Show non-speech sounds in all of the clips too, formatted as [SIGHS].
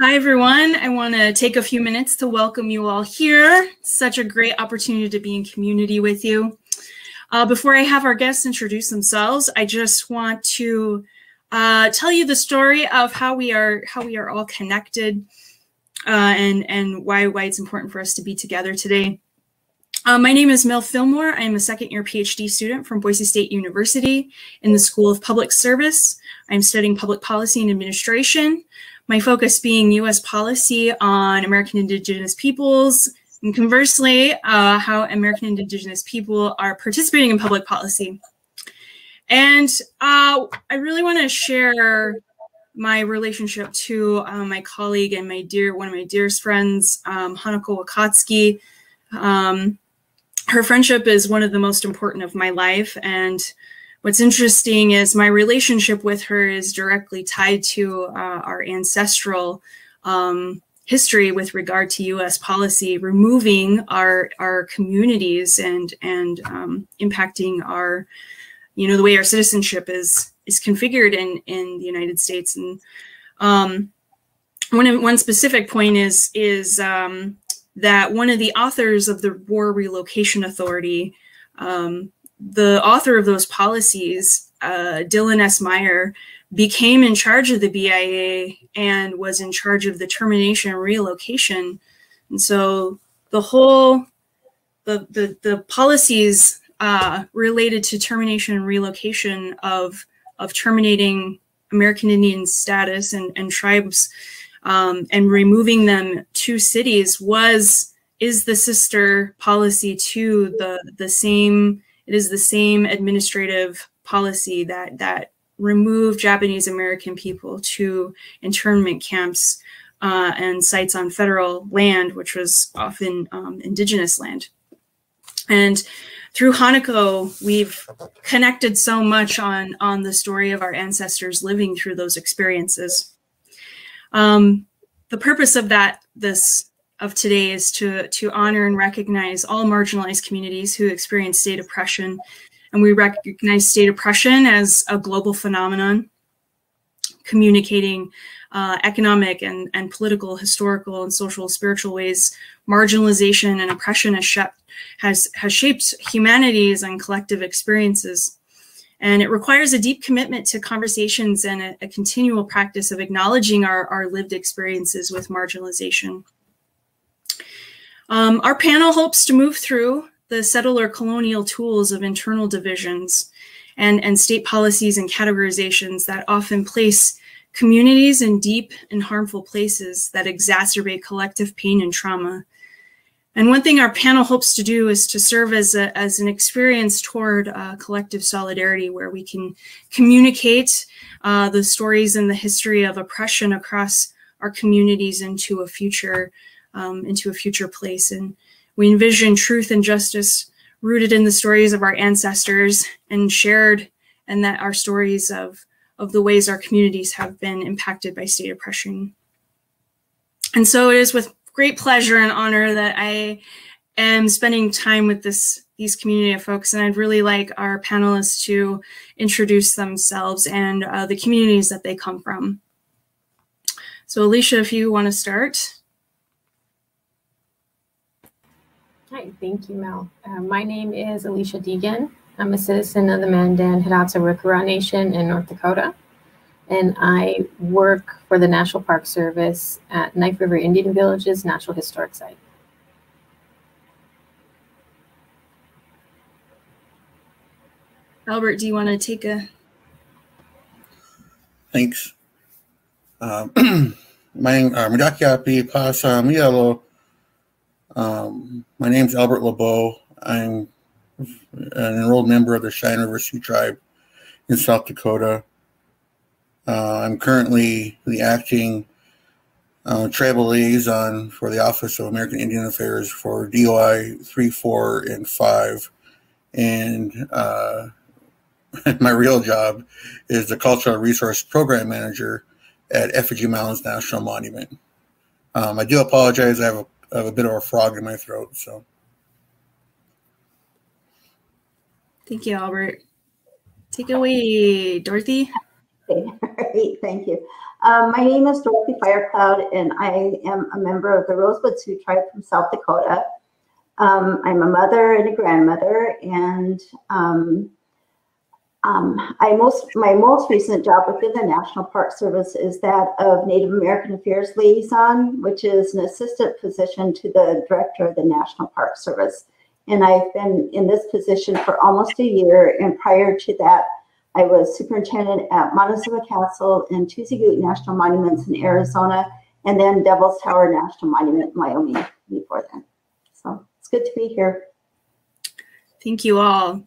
Hi, everyone. I want to take a few minutes to welcome you all here. Such a great opportunity to be in community with you. Uh, before I have our guests introduce themselves, I just want to uh, tell you the story of how we are how we are all connected uh, and and why why it's important for us to be together today. Uh, my name is Mel Fillmore. I am a second year PhD student from Boise State University in the School of Public Service. I'm studying public policy and administration. My focus being US policy on American Indigenous peoples, and conversely, uh, how American Indigenous people are participating in public policy. And uh, I really want to share my relationship to uh, my colleague and my dear, one of my dearest friends, um, Hanako Wakatsuki. Um, her friendship is one of the most important of my life. And what's interesting is my relationship with her is directly tied to uh, our ancestral um, history with regard to U.S. policy, removing our our communities and and um, impacting our, you know, the way our citizenship is is configured in in the United States. And um, one one specific point is is um, that one of the authors of the War Relocation Authority, um, the author of those policies, uh, Dillon S. Myer, became in charge of the BIA and was in charge of the termination and relocation. And so the whole, the, the, the policies uh, related to termination and relocation of, of terminating American Indian status and, and tribes um, and removing them to cities was is the sister policy to the the same it is the same administrative policy that that remove Japanese American people to internment camps uh, and sites on federal land, which was often um, indigenous land. And through Hanako, we've connected so much on, on the story of our ancestors living through those experiences. Um, the purpose of that, this of today is to, to honor and recognize all marginalized communities who experience state oppression and we recognize state oppression as a global phenomenon, communicating uh, economic and, and political, historical, and social, spiritual ways marginalization and oppression has, has, has shaped humanities and collective experiences. And it requires a deep commitment to conversations and a, a continual practice of acknowledging our, our lived experiences with marginalization. Um, our panel hopes to move through the settler colonial tools of internal divisions and, and state policies and categorizations that often place communities in deep and harmful places that exacerbate collective pain and trauma. And one thing our panel hopes to do is to serve as, a, as an experience toward uh, collective solidarity where we can communicate uh, the stories and the history of oppression across our communities into a future, um, into a future place. And we envision truth and justice rooted in the stories of our ancestors and shared, and that our stories of, of the ways our communities have been impacted by state oppression. And so it is with great pleasure and honor that I am spending time with this these community of folks, and I'd really like our panelists to introduce themselves and uh, the communities that they come from. So Alisha, if you want to start. Hi, thank you, Mel. Uh, my name is Alisha Deegan. I'm a citizen of the Mandan Hidatsa Arikara Nation in North Dakota, and I work for the National Park Service at Knife River Indian Villages National Historic Site. Albert, do you want to take a? Thanks. Um, [CLEARS THROAT] my name is uh, Madakiapi Pasa Mialo um, my name is Albert LeBeau. I'm an enrolled member of the Cheyenne River Sioux Tribe in South Dakota. Uh, I'm currently the acting uh, tribal liaison for the Office of American Indian Affairs for DOI 3, 4, and 5. And uh, [LAUGHS] my real job is the Cultural Resource Program Manager at Effigy Mounds National Monument. Um, I do apologize. I have a I have a bit of a frog in my throat. So. Thank you, Albert. Take it away, Dorothy. Okay. [LAUGHS] Thank you. Um, my name is Dorothy Firecloud, and I am a member of the Rosebud Sioux tribe from South Dakota. Um, I'm a mother and a grandmother, and um, um, I most my most recent job within the National Park Service is that of Native American Affairs Liaison, which is an assistant position to the director of the National Park Service. And I've been in this position for almost a year. And prior to that, I was superintendent at Montezuma Castle and Tuzigoot National Monuments in Arizona, and then Devil's Tower National Monument in Wyoming before then. So it's good to be here. Thank you all.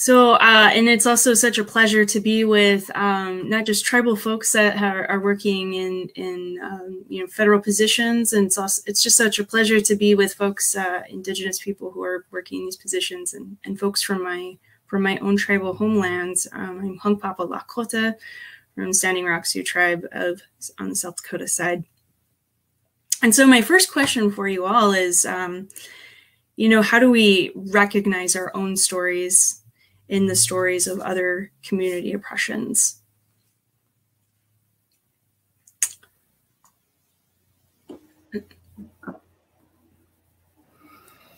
So, uh, and it's also such a pleasure to be with um, not just tribal folks that are, are working in in um, you know federal positions, and it's also it's just such a pleasure to be with folks, uh, Indigenous people who are working in these positions, and and folks from my from my own tribal homelands. Um, I'm Hunkpapa Lakota from Standing Rock Sioux tribe of on the South Dakota side. And so, my first question for you all is, um, you know, how do we recognize our own stories? In the stories of other community oppressions.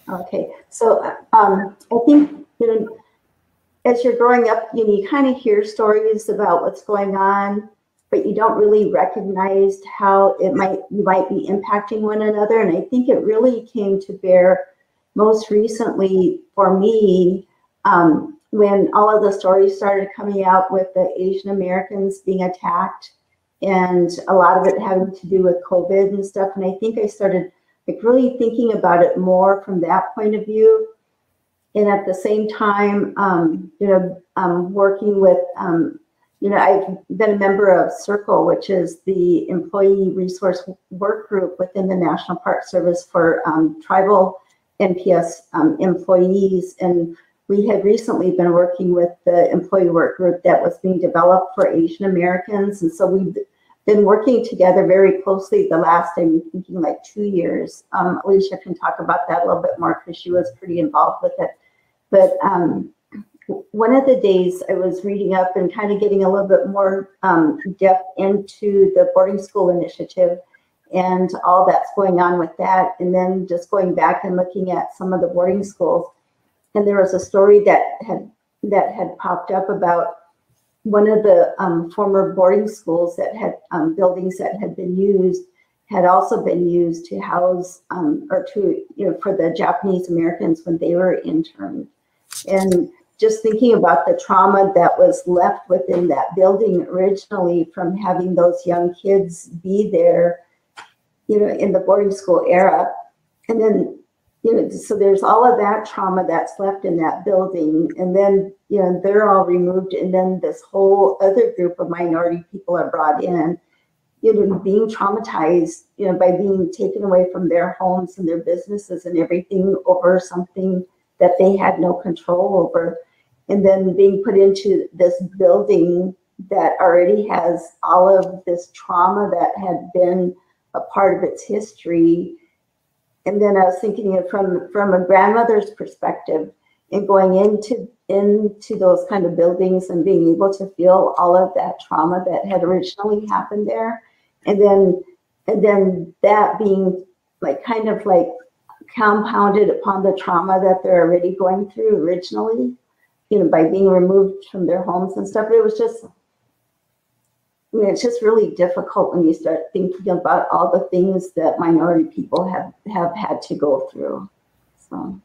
Okay, so um, I think you know, as you're growing up, you know, you kind of hear stories about what's going on, but you don't really recognize how it might you might be impacting one another. And I think it really came to bear most recently for me um, when all of the stories started coming out with the Asian Americans being attacked and a lot of it having to do with COVID and stuff. And I think I started like really thinking about it more from that point of view. And at the same time, um, you know, um, working with, um, you know, I've been a member of Circle, which is the employee resource work group within the National Park Service for um, tribal NPS um, employees. And we had recently been working with the employee work group that was being developed for Asian Americans. And so we've been working together very closely the last, I'm thinking like two years. Um, Alisha can talk about that a little bit more because she was pretty involved with it. But um, one of the days I was reading up and kind of getting a little bit more um, depth into the boarding school initiative and all that's going on with that. And then just going back and looking at some of the boarding schools and there was a story that had that had popped up about one of the um, former boarding schools that had um, buildings that had been used had also been used to house um, or to you know for the Japanese Americans when they were interned, and just thinking about the trauma that was left within that building originally from having those young kids be there, you know, in the boarding school era, and then you know, so there's all of that trauma that's left in that building. And then, you know, they're all removed. And then this whole other group of minority people are brought in, you know, being traumatized, you know, by being taken away from their homes and their businesses and everything over something that they had no control over. And then being put into this building that already has all of this trauma that had been a part of its history and then I was thinking from from a grandmother's perspective and going into into those kind of buildings and being able to feel all of that trauma that had originally happened there. And then and then that being like kind of like compounded upon the trauma that they're already going through originally you know by being removed from their homes and stuff. It was just I mean, it's just really difficult when you start thinking about all the things that minority people have have had to go through. So.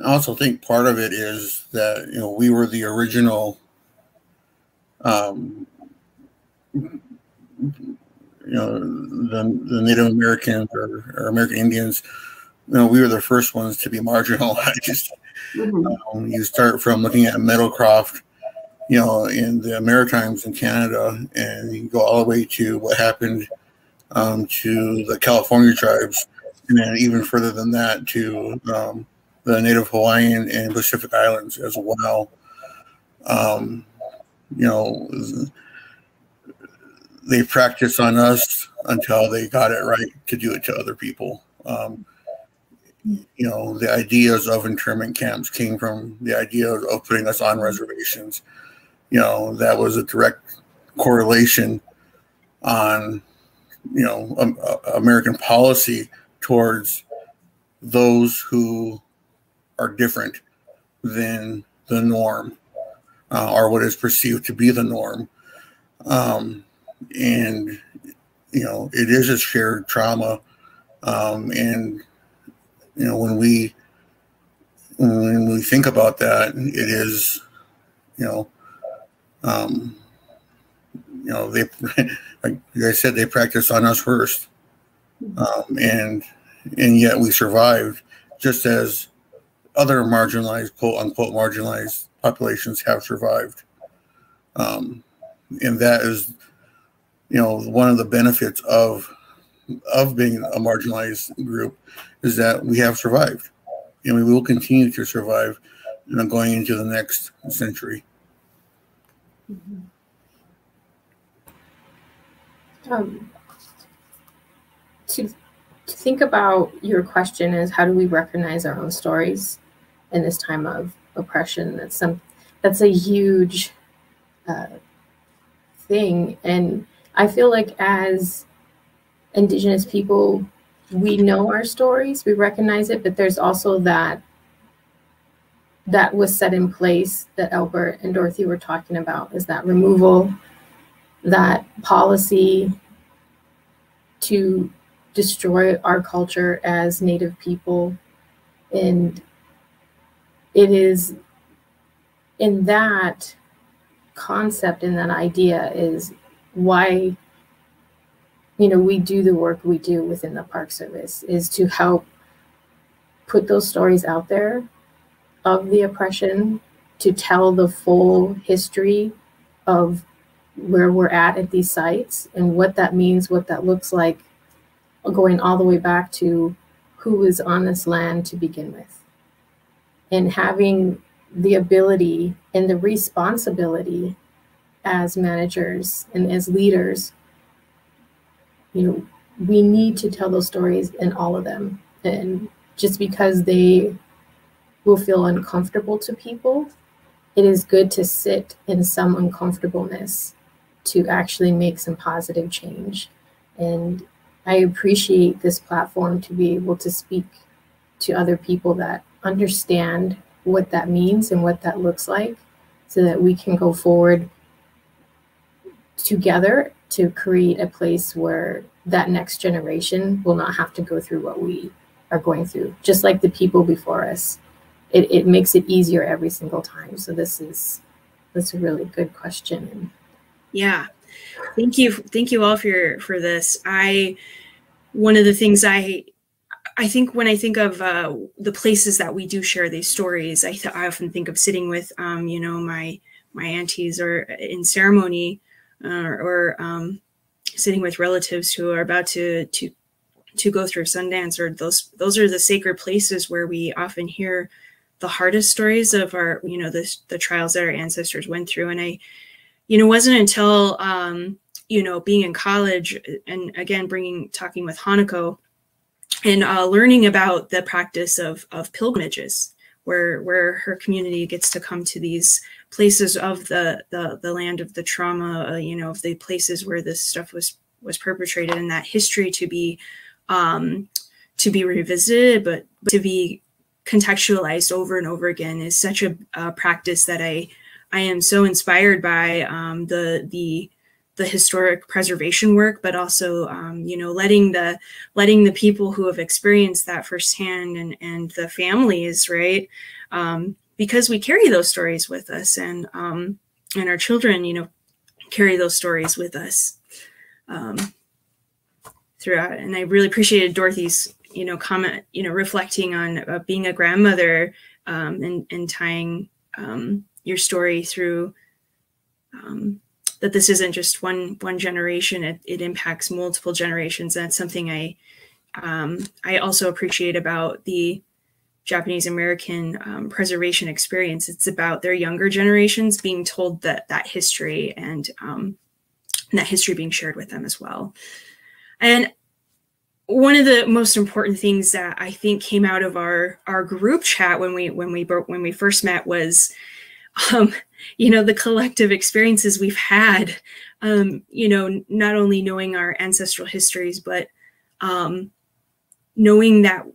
I also think part of it is that you know we were the original, um, you know, the, the Native Americans or, or, American Indians. You know, we were the first ones to be marginalized. Mm-hmm. Um, you start from looking at Meadowcroft you know, in the Maritimes in Canada, and you can go all the way to what happened um, to the California tribes, and then even further than that to um, the Native Hawaiian and Pacific Islands as well. Um, you know, they practiced on us until they got it right to do it to other people. Um, you know, the ideas of internment camps came from the idea of putting us on reservations you know, that was a direct correlation on you know um, uh, American policy towards those who are different than the norm uh, or what is perceived to be the norm. Um, and, you know, it is a shared trauma. Um, and, you know, when we, when we think about that, it is, you know, um, you know, they, [LAUGHS] like I said, they practice on us first. Um, and, and yet we survived just as other marginalized, quote unquote, marginalized populations have survived. Um, and that is, you know, one of the benefits of of being a marginalized group is that we have survived, and we will continue to survive, you know, going into the next century. Mm-hmm. Um, to to think about your question is how do we recognize our own stories in this time of oppression? That's some that's a huge uh, thing, and I feel like as Indigenous people, we know our stories, we recognize it, but there's also that that was set in place that Albert and Dorothy were talking about is that removal, that policy to destroy our culture as Native people. And it is in that concept and that idea is why you know we do the work we do within the park service is to help put those stories out there of the oppression to tell the full history of where we're at at these sites and what that means what that looks like going all the way back to who was on this land to begin with. And having the ability and the responsibility as managers and as leaders, you know, we need to tell those stories in all of them. And just because they will feel uncomfortable to people, it is good to sit in some uncomfortableness to actually make some positive change. And I appreciate this platform to be able to speak to other people that understand what that means and what that looks like so that we can go forward together to create a place where that next generation will not have to go through what we are going through, just like the people before us. It, it makes it easier every single time. So this is that's a really good question. Yeah, Thank you. Thank you all for for this. I one of the things I I think when I think of uh, the places that we do share these stories, I, th- I often think of sitting with, um, you know, my my aunties or in ceremony, uh, or um, sitting with relatives who are about to to to go through Sundance, or those those are the sacred places where we often hear the hardest stories of our, you know, the the trials that our ancestors went through. And I you know, wasn't until, um, you know, being in college and again, bringing, talking with Hanako and uh, learning about the practice of, of pilgrimages where, where her community gets to come to these places of the, the, the land of the trauma, uh, you know, of the places where this stuff was, was perpetrated and that history to be, um, to be revisited, but, but to be contextualized over and over again is such a, a practice that I, I am so inspired by um, the the the historic preservation work, but also um, you know letting the letting the people who have experienced that firsthand and and the families right um, because we carry those stories with us and um, and our children you know carry those stories with us um, throughout. And I really appreciated Dorothy's you know comment you know reflecting on uh, being a grandmother um, and and tying um, your story through um, that this isn't just one one generation. It, it impacts multiple generations. And that's something i um, i also appreciate about the japanese american um, preservation experience. It's about their younger generations being told that that history and, um, and that history being shared with them as well. And one of the most important things that i think came out of our our group chat when we when we when we first met was um, [LAUGHS] you know, the collective experiences we've had, um, you know, not only knowing our ancestral histories, but um, knowing that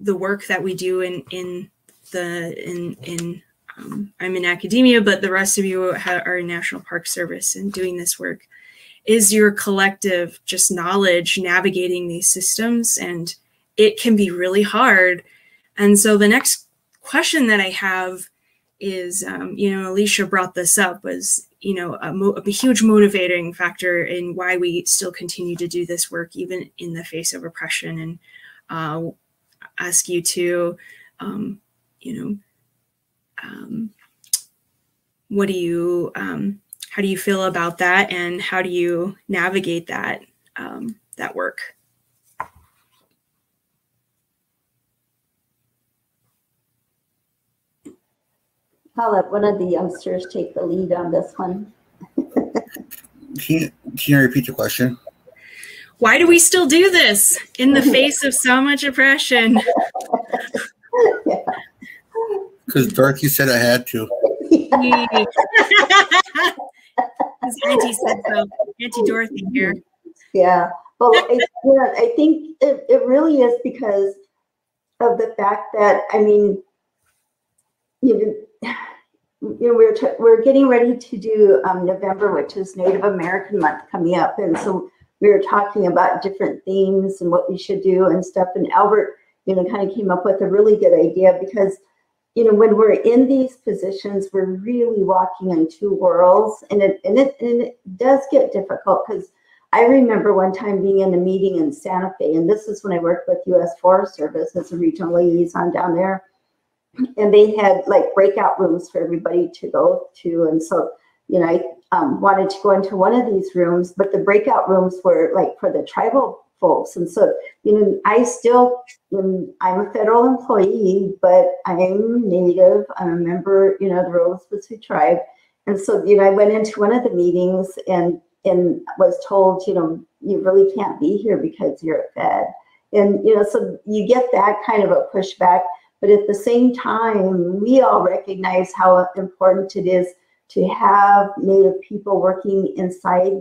the work that we do in in the in in um, I'm in academia, but the rest of you are in National Park Service and doing this work is your collective just knowledge navigating these systems and it can be really hard. And so the next question that i have is um, you know alisha brought this up was you know a, a, huge motivating factor in why we still continue to do this work even in the face of oppression. And uh, ask you to um, you know um, what do you um, how do you feel about that and how do you navigate that um, that work I'll let one of the youngsters take the lead on this one. can, you, can you repeat the question? Why do we still do this in the face of so much oppression? [LAUGHS] Because Dorothy said I had to. [LAUGHS] [LAUGHS] Because Auntie said so. Auntie Dorothy here. Yeah. Well, it, yeah, I think it, it really is because of the fact that, I mean, you know, you know we're, we're getting ready to do um, November, which is Native American Month coming up. And so we were talking about different themes and what we should do and stuff. And Albert, you know, kind of came up with a really good idea because you know, when we're in these positions, we're really walking in two worlds, and it and it, and it does get difficult because I remember one time being in a meeting in Santa Fe, and this is when I worked with U.S. Forest Service as a regional liaison down there, and they had like breakout rooms for everybody to go to, and so you know, I um, wanted to go into one of these rooms, but the breakout rooms were like for the tribal folks. And so, you know, I still, um, I'm a federal employee, but I'm Native. I'm a member, you know, the Rosebud Sioux tribe. And so, you know, I went into one of the meetings and and was told, you know, you really can't be here because you're a Fed. And, you know, so you get that kind of a pushback. But at the same time, we all recognize how important it is to have Native people working inside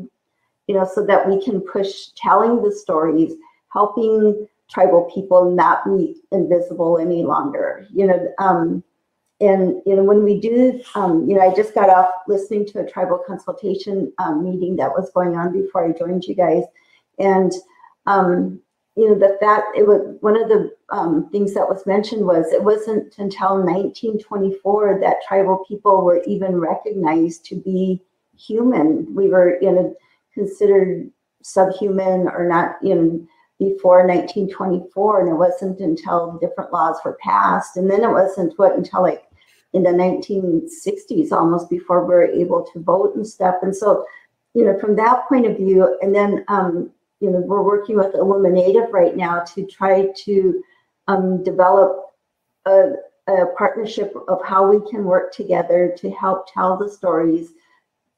you know, so that we can push telling the stories, helping tribal people not be invisible any longer. You know, um, and you know when we do, um, you know, I just got off listening to a tribal consultation um, meeting that was going on before I joined you guys, and um, you know the that it was one of the um, things that was mentioned was it wasn't until 1924 that tribal people were even recognized to be human. We were in a considered subhuman or not you know before 1924 and it wasn't until different laws were passed. And then it wasn't what until like in the 1960s almost before we were able to vote and stuff. And so you know from that point of view and then um, you know we're working with IllumiNative right now to try to um, develop a, a partnership of how we can work together to help tell the stories.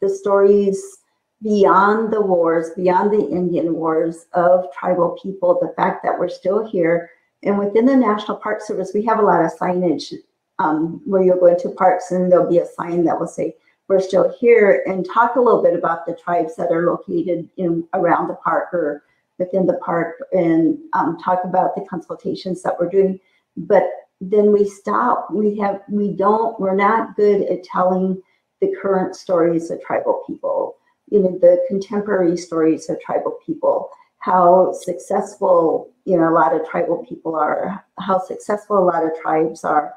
The stories beyond the wars, beyond the Indian wars of tribal people, the fact that we're still here. And within the National Park Service, we have a lot of signage um, where you'll go into parks and there'll be a sign that will say, we're still here and talk a little bit about the tribes that are located in around the park or within the park and um, talk about the consultations that we're doing. But then we stop. We have, we don't, we're not good at telling the current stories of tribal people you know, the contemporary stories of tribal people, how successful, you know, a lot of tribal people are, how successful a lot of tribes are.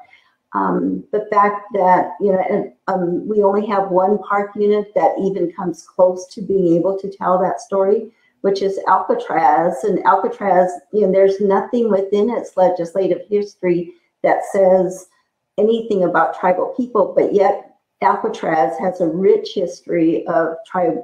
Um, the fact that, you know, and, um, we only have one park unit that even comes close to being able to tell that story, which is Alcatraz. And Alcatraz, you know, there's nothing within its legislative history that says anything about tribal people, but yet Alcatraz has a rich history of tribe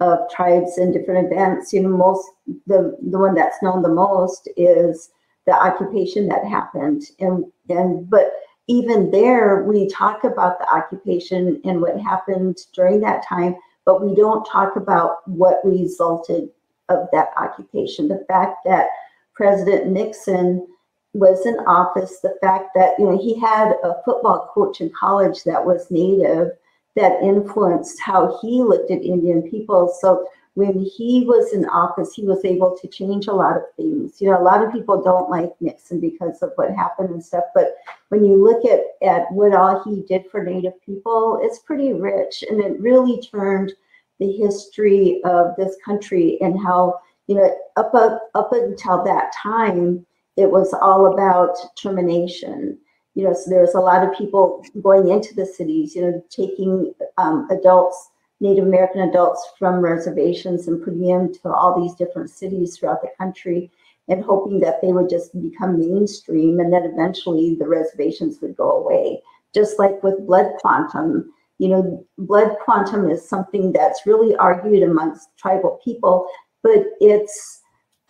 of tribes and different events. You know, most the the one that's known the most is the occupation that happened, and and but even there we talk about the occupation and what happened during that time, but we don't talk about what resulted of that occupation. The fact that President Nixon was in office, the fact that you know he had a football coach in college that was native that influenced how he looked at Indian people. So when he was in office, he was able to change a lot of things. You know, a lot of people don't like Nixon because of what happened and stuff, but when you look at, at what all he did for Native people, it's pretty rich. And it really turned the history of this country and how, you know, up, up, up until that time, it was all about termination. You know, so there's a lot of people going into the cities, you know, taking um, adults Native American adults from reservations and putting them to all these different cities throughout the country and hoping that they would just become mainstream and then eventually the reservations would go away. Just like with blood quantum, you know, blood quantum is something that's really argued amongst tribal people, but it's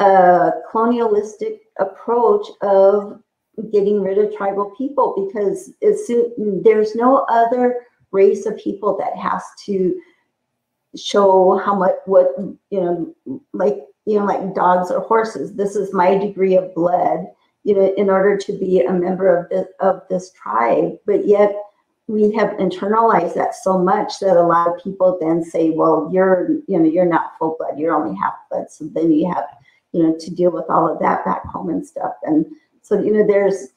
a colonialistic approach of getting rid of tribal people because there's no other race of people that has to show how much what you know like you know like dogs or horses. This is my degree of blood you know in order to be a member of this of this tribe. But yet we have internalized that so much that a lot of people then say well you're you know you're not full blood you're only half blood so then you have you know to deal with all of that back home and stuff and so you know there's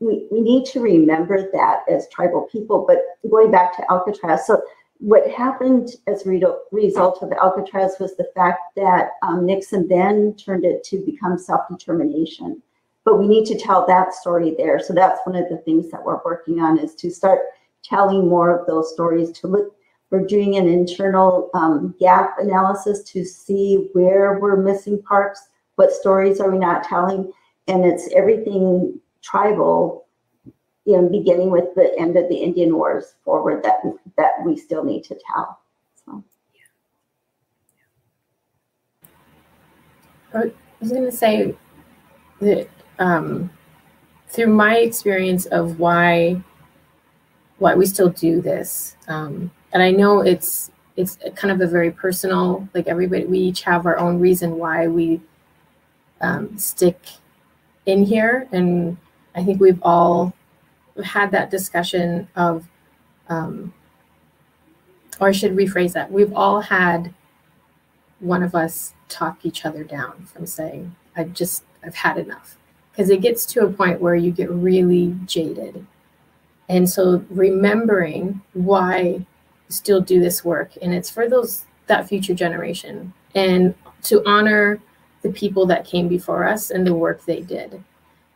we, we need to remember that as tribal people but going back to alcatraz so what happened as a result of Alcatraz was the fact that um, Nixon then turned it to become self-determination. But we need to tell that story there. So that's one of the things that we're working on is to start telling more of those stories to look we're doing an internal um, gap analysis to see where we're missing parts, what stories are we not telling, and it's everything tribal you know, beginning with the end of the Indian Wars forward that that we still need to tell. So. I was going to say that um, through my experience of why why we still do this, um, and I know it's it's kind of a very personal, like everybody, we each have our own reason why we um, stick in here, and I think we've all had that discussion of, um, or I should rephrase that. We've all had one of us talk each other down from saying, I've just, I've had enough. Because it gets to a point where you get really jaded. And so remembering why still do this work, and it's for those that future generation, and to honor the people that came before us and the work they did.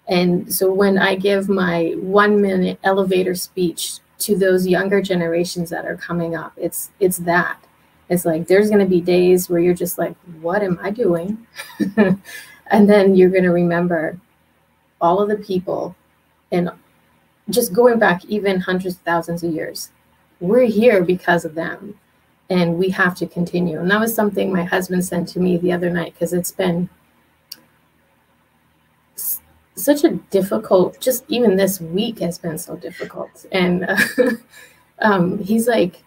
And so when I give my one minute elevator speech to those younger generations that are coming up, it's it's that. It's like there's going to be days where you're just like, what am I doing? [LAUGHS] and then you're going to remember all of the people and just going back even hundreds of thousands of years. We're here because of them and we have to continue. And that was something my husband sent to me the other night because it's been such a difficult just even this week has been so difficult and uh, [LAUGHS] um, he's like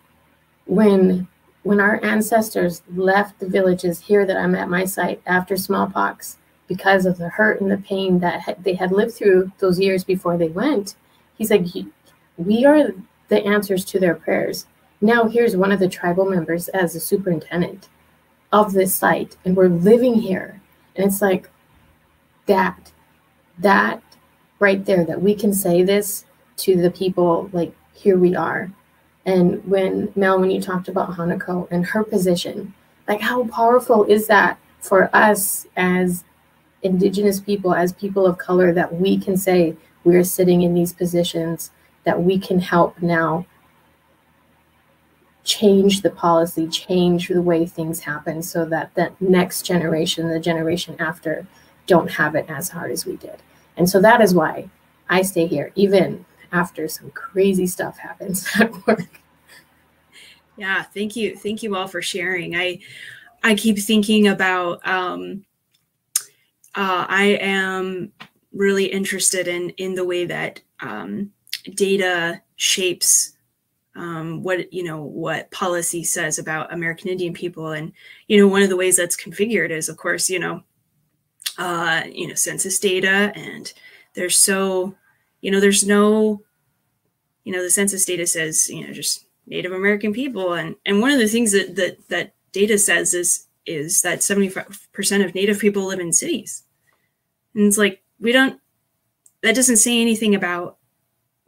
when when our ancestors left the villages here that i'm at my site after smallpox because of the hurt and the pain that ha- they had lived through those years before they went he's like we are the answers to their prayers now here's one of the tribal members as the superintendent of this site and we're living here. And it's like that that right there that we can say this to the people like here we are. And when mel when you talked about hanako and her position like how powerful is that for us as indigenous people as people of color that we can say we're sitting in these positions that we can help now change the policy change the way things happen so that that next generation the generation after don't have it as hard as we did and so that is why I stay here, even after some crazy stuff happens [LAUGHS] at work. Yeah, thank you. Thank you all for sharing. I I keep thinking about um uh, I am really interested in in the way that um, data shapes um, what you know what policy says about American Indian people, and you know one of the ways that's configured is, of course, you know uh, you know, census data and they're so, you know, there's no, you know, the census data says, you know, just Native American people. And and one of the things that that that data says is is that 75% of Native people live in cities. And it's like we don't that doesn't say anything about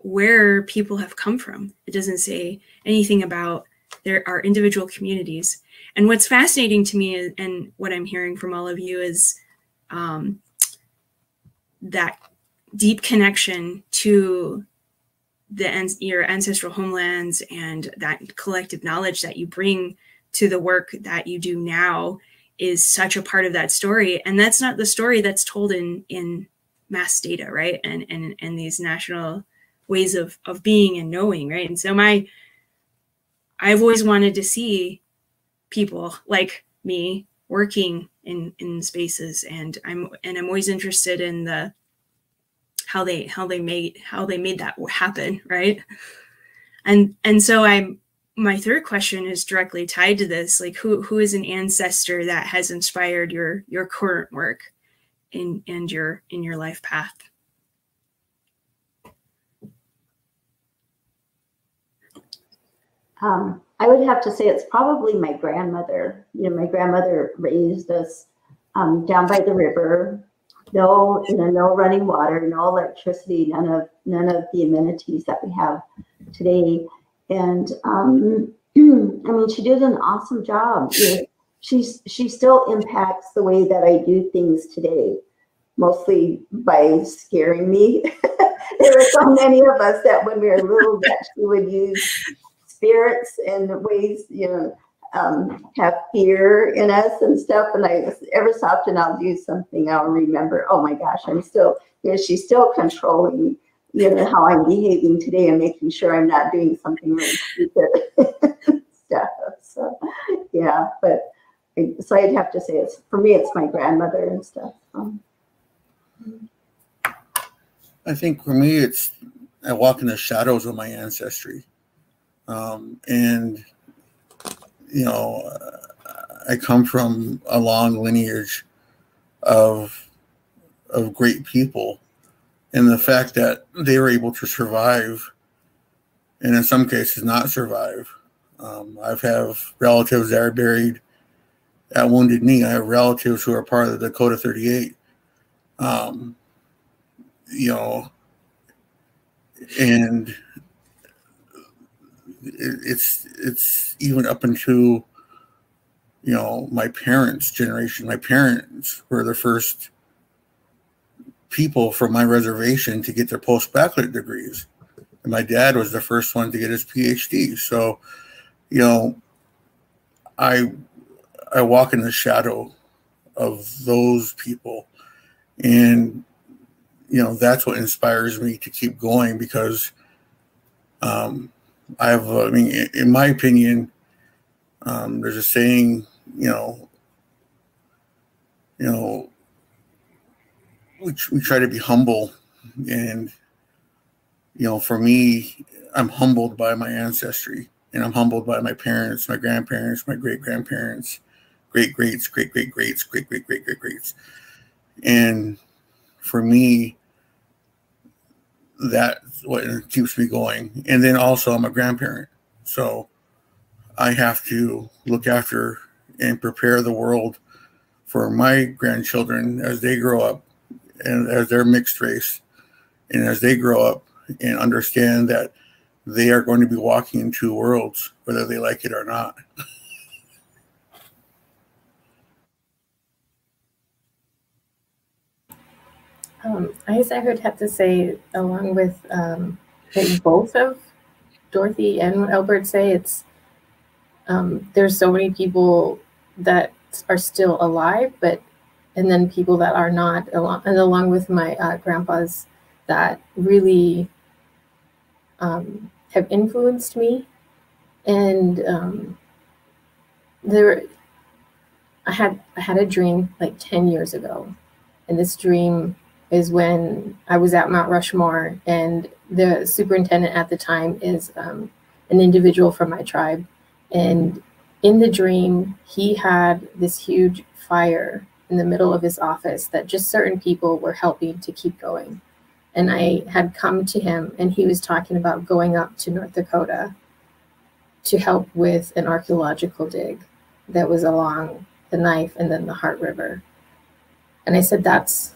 where people have come from. It doesn't say anything about there are individual communities. And what's fascinating to me is, and what I'm hearing from all of you is um, that deep connection to the your ancestral homelands and that collective knowledge that you bring to the work that you do now is such a part of that story and that's not the story that's told in in mass data right and and and these national ways of of being and knowing right? And so my i've always wanted to see people like me working in in spaces and i'm and i'm always interested in the how they how they made how they made that happen right? And and so i'm my third question is directly tied to this like who who is an ancestor that has inspired your your current work in and your in your life path um, i would have to say it's probably my grandmother you know my grandmother raised us um, down by the river no you know no running water no electricity none of none of the amenities that we have today and um, [CLEARS THROAT] I mean, she did an awesome job. You know, she's she still impacts the way that I do things today, mostly by scaring me. [LAUGHS] there were so many of us that when we were little that she would use spirits and ways, you know, um, have fear in us and stuff. And I every so often I'll do something, I'll remember, oh my gosh, I'm still, you know, she's still controlling you know, how I'm behaving today and making sure I'm not doing something really stupid [LAUGHS] stuff. So, yeah, but so I'd have to say it's for me, it's my grandmother and stuff. Um, I think for me, it's I walk in the shadows of my ancestry, um, and you know, I come from a long lineage of of great people and the fact that they were able to survive and in some cases not survive. Um, I've have relatives that are buried at Wounded Knee. I have relatives who are part of the Dakota 38. Um, you know, and it's it's even up into you know my parents' generation. My parents were the first people from my reservation to get their postbachelor degrees. And my dad was the first one to get his PhD. So, you know, I I walk in the shadow of those people. And you know, that's what inspires me to keep going because um I have I mean in my opinion um there's a saying, you know, you know, we, we try to be humble. And you know for me i'm humbled by my ancestry and i'm humbled by my parents my grandparents my great grandparents great greats great great greats great great great great greats and for me that's what keeps me going. And then also i'm a grandparent so i have to look after and prepare the world for my grandchildren as they grow up and as they're mixed race and as they grow up and understand that they are going to be walking in two worlds whether they like it or not [LAUGHS] um, i guess i would have to say along with um, both of dorothy and albert say it's um, there's so many people that are still alive but and then people that are not along and along with my uh, grandpas that really um, have influenced me. And um, there i had i had a dream like 10 years ago. And this dream is when i was at mount rushmore and the superintendent at the time is um, an individual from my tribe and in the dream he had this huge fire in the middle of his office that just certain people were helping to keep going. and I had come to him, and he was talking about going up to North Dakota to help with an archaeological dig that was along the Knife and then the Heart River. And I said, "That's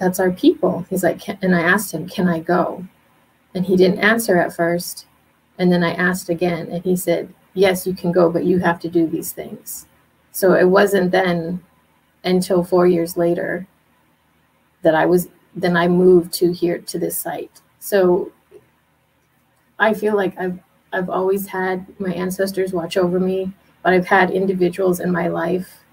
that's our people." He's like, and I asked him, "Can I go?" And he didn't answer at first. And then I asked again, and he said, "Yes, you can go, but you have to do these things." So it wasn't then until four years later that I was then I moved to here to this site. So I feel like I've I've always had my ancestors watch over me, but I've had individuals in my life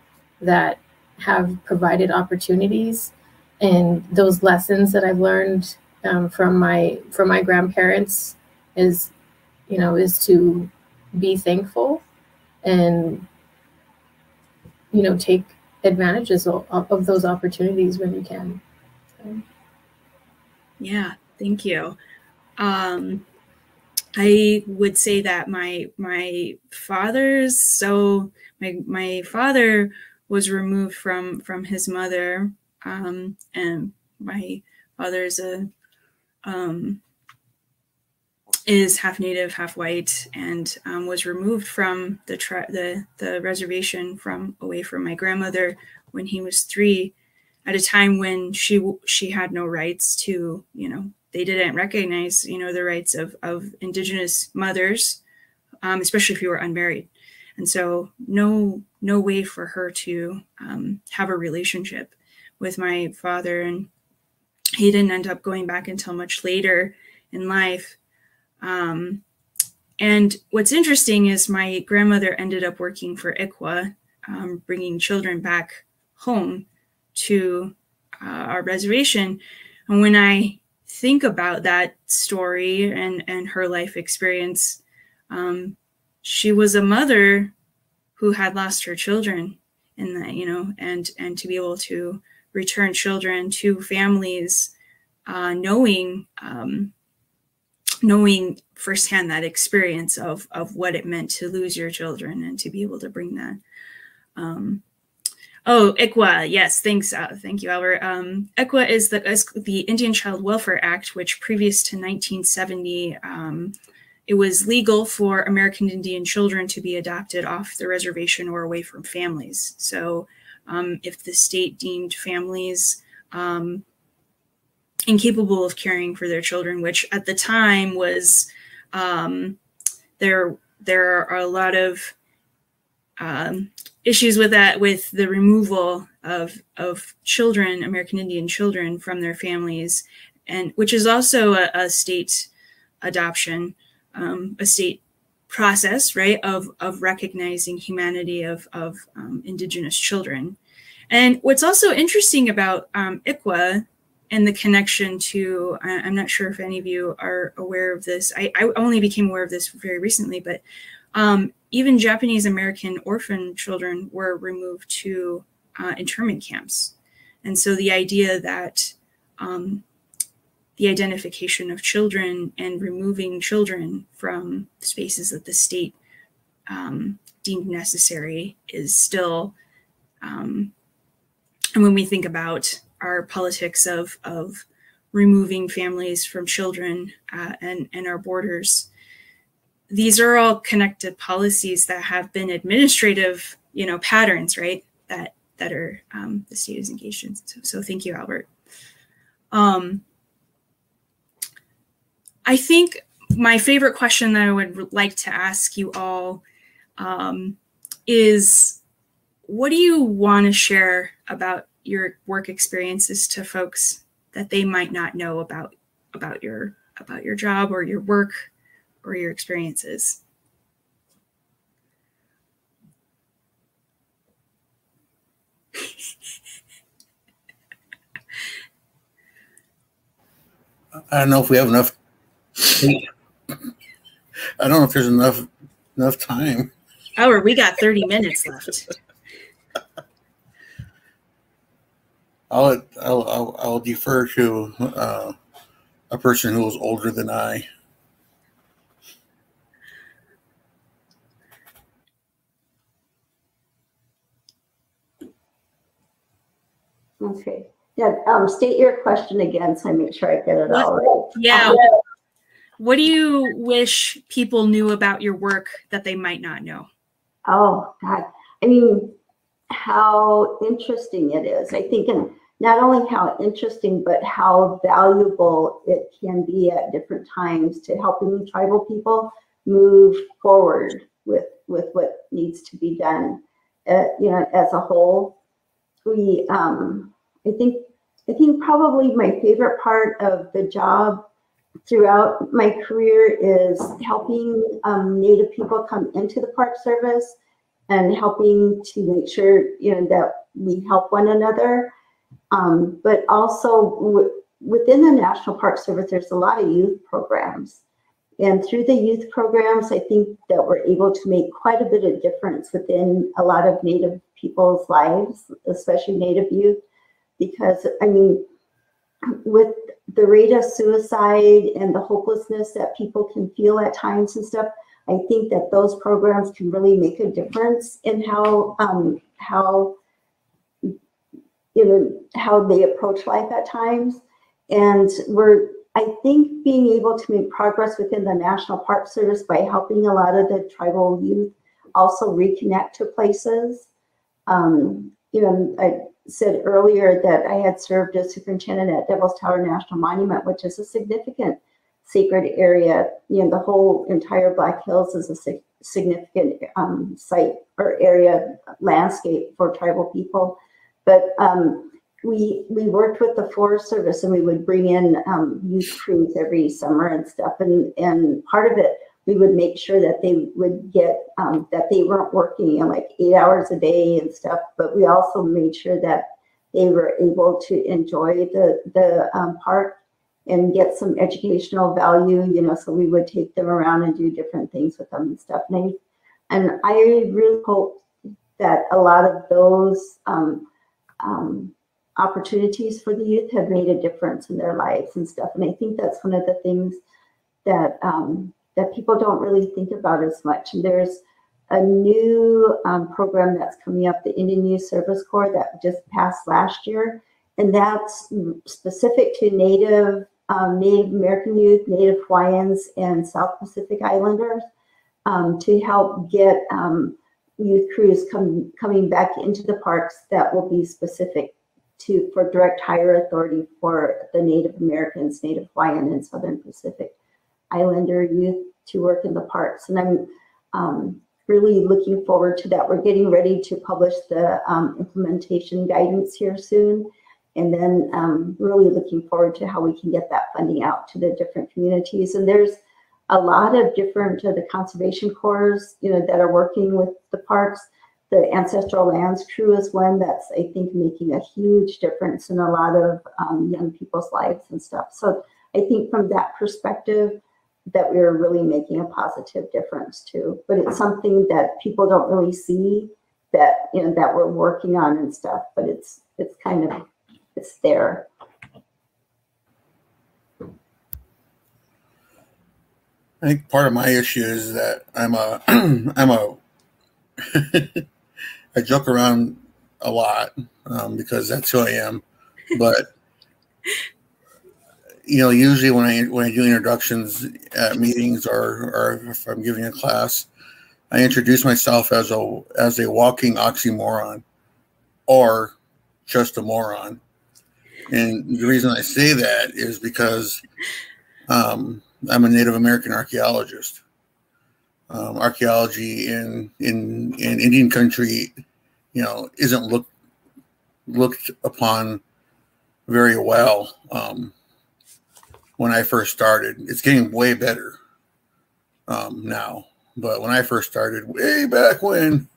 that have provided opportunities and those lessons that I've learned um, from my from my grandparents is you know is to be thankful and you know take advantages of, of those opportunities when you can so. yeah thank you um i would say that my my father's so my my father was removed from from his mother um and my father is a um is half native, half white, and um, was removed from the, the the reservation from away from my grandmother when he was three, at a time when she she had no rights to you know they didn't recognize you know the rights of of indigenous mothers, um, especially if you were unmarried, and so no no way for her to um, have a relationship with my father, and he didn't end up going back until much later in life um, and what's interesting is my grandmother ended up working for ICWA, um, bringing children back home to uh, our reservation. And when I think about that story and, and her life experience, um, she was a mother who had lost her children in that, you know, and, and to be able to return children to families, uh, knowing um, knowing firsthand that experience of of what it meant to lose your children and to be able to bring that. Um, oh ICWA yes thanks uh, thank you Albert. Um, ICWA is the is the Indian Child Welfare Act which previous to 1970 um, it was legal for American Indian children to be adopted off the reservation or away from families. So um, if the state deemed families um, incapable of caring for their children, which at the time was um, there. There are a lot of um, issues with that, with the removal of of children, American Indian children, from their families, and which is also a, a state adoption, um, a state process, right, of of recognizing humanity of of um, Indigenous children. And what's also interesting about um, ICWA and the connection to i'm not sure if any of you are aware of this i, I only became aware of this very recently but um, even japanese american orphan children were removed to uh, internment camps and so the idea that um, the identification of children and removing children from spaces that the state um, deemed necessary is still um, and when we think about our politics of of removing families from children uh, and and our borders. These are all connected policies that have been administrative, you know, patterns, right? That that are um, the state is engaged in. So, so thank you, Albert. Um, I think my favorite question that I would like to ask you all um, is, what do you want to share about your work experiences to folks that they might not know about about your about your job or your work or your experiences I don't know if we have enough. I don't know if there's enough enough time. Oh, we got 30 minutes left. I'll I'll I'll, I'll defer to uh, a person who is older than I. Okay. Yeah, um, state your question again so I make sure I get it What- all right. Yeah. Um, What do you wish people knew about your work that they might not know? Oh, God. I mean, how interesting it is. I think, and not only how interesting, but how valuable it can be at different times to helping tribal people move forward with, with what needs to be done, uh, you know, as a whole. We, um, I think, I think probably my favorite part of the job throughout my career is helping um, Native people come into the Park Service and helping to make sure you know that we help one another. Um, but also within the National Park Service, there's a lot of youth programs. And through the youth programs, I think that we're able to make quite a bit of difference within a lot of Native people's lives, especially Native youth. Because, I mean, with the rate of suicide and the hopelessness that people can feel at times and stuff, I think that those programs can really make a difference in how um, how you know how they approach life at times. And we're I think being able to make progress within the National Park Service by helping a lot of the tribal youth also reconnect to places. Um, you know, I said earlier that I had served as superintendent at Devil's Tower National Monument, which is a significant sacred area. You know, the whole entire Black Hills is a sig- significant um, site or area landscape for tribal people. But um, we we worked with the Forest Service and we would bring in um, youth crews every summer and stuff. And and part of it we would make sure that they would get um, that they weren't working you know, like eight hours a day and stuff. But we also made sure that they were able to enjoy the the um, park and get some educational value. You know, so we would take them around and do different things with them and stuff. And I, and I really hope that a lot of those um, um, opportunities for the youth have made a difference in their lives and stuff. And I think that's one of the things that um, that people don't really think about as much. And there's a new um, program that's coming up, the Indian Youth Service Corps, that just passed last year, and that's specific to Native um, Native American youth, Native Hawaiians, and South Pacific Islanders um, to help get um, youth crews come, coming back into the parks that will be specific to for direct hire authority for the Native Americans, Native Hawaiian, and Southern Pacific Islander youth to work in the parks. And I'm um, really looking forward to that. We're getting ready to publish the um, implementation guidance here soon. And then um, really looking forward to how we can get that funding out to the different communities. And there's a lot of different uh, the conservation corps, you know, that are working with the parks. The ancestral lands crew is one that's I think making a huge difference in a lot of um, young people's lives and stuff. So I think from that perspective, that we're really making a positive difference too. But it's something that people don't really see that you know that we're working on and stuff. But it's it's kind of it's there. I think part of my issue is that I'm a [CLEARS THROAT] I'm a [LAUGHS] I joke around a lot um, because that's who I am, but [LAUGHS] you know usually when I when I do introductions at meetings or or if I'm giving a class, I introduce myself as a as a walking oxymoron or just a moron. And the reason I say that is because um, I'm a Native American archaeologist. Um, archaeology in, in in Indian country, you know, isn't looked looked upon very well um, when I first started. It's getting way better um, now, but when I first started, way back when,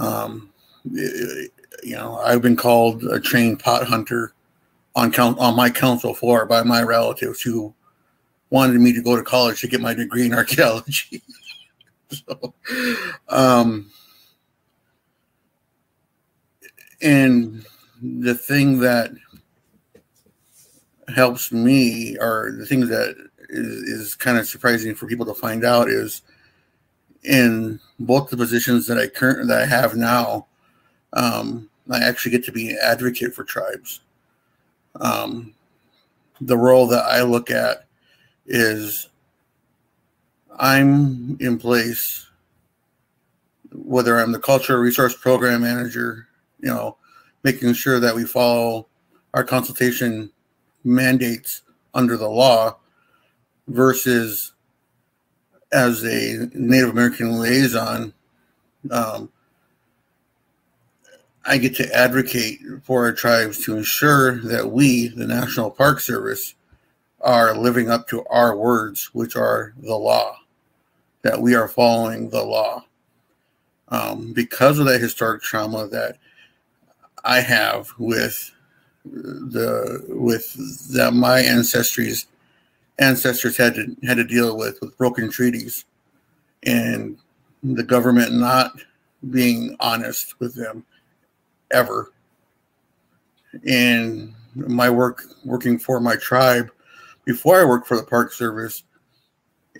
um, it, you know, I've been called a trained pot hunter on count on my council floor by my relatives who wanted me to go to college to get my degree in [LAUGHS] archaeology. so, um, and the thing that helps me, or the thing that is, is kind of surprising for people to find out, is in both the positions that I current that I have now, um, I actually get to be an advocate for tribes. um, the role that I look at is I'm in place, whether I'm the cultural resource program manager, you know, making sure that we follow our consultation mandates under the law versus as a Native American liaison, um, I get to advocate for our tribes to ensure that we, the National Park Service, are living up to our words, which are the law, that we are following the law. Um, because of that historic trauma that I have with the with that my ancestries ancestors had to had to deal with with broken treaties and the government not being honest with them ever and my work working for my tribe before I worked for the Park Service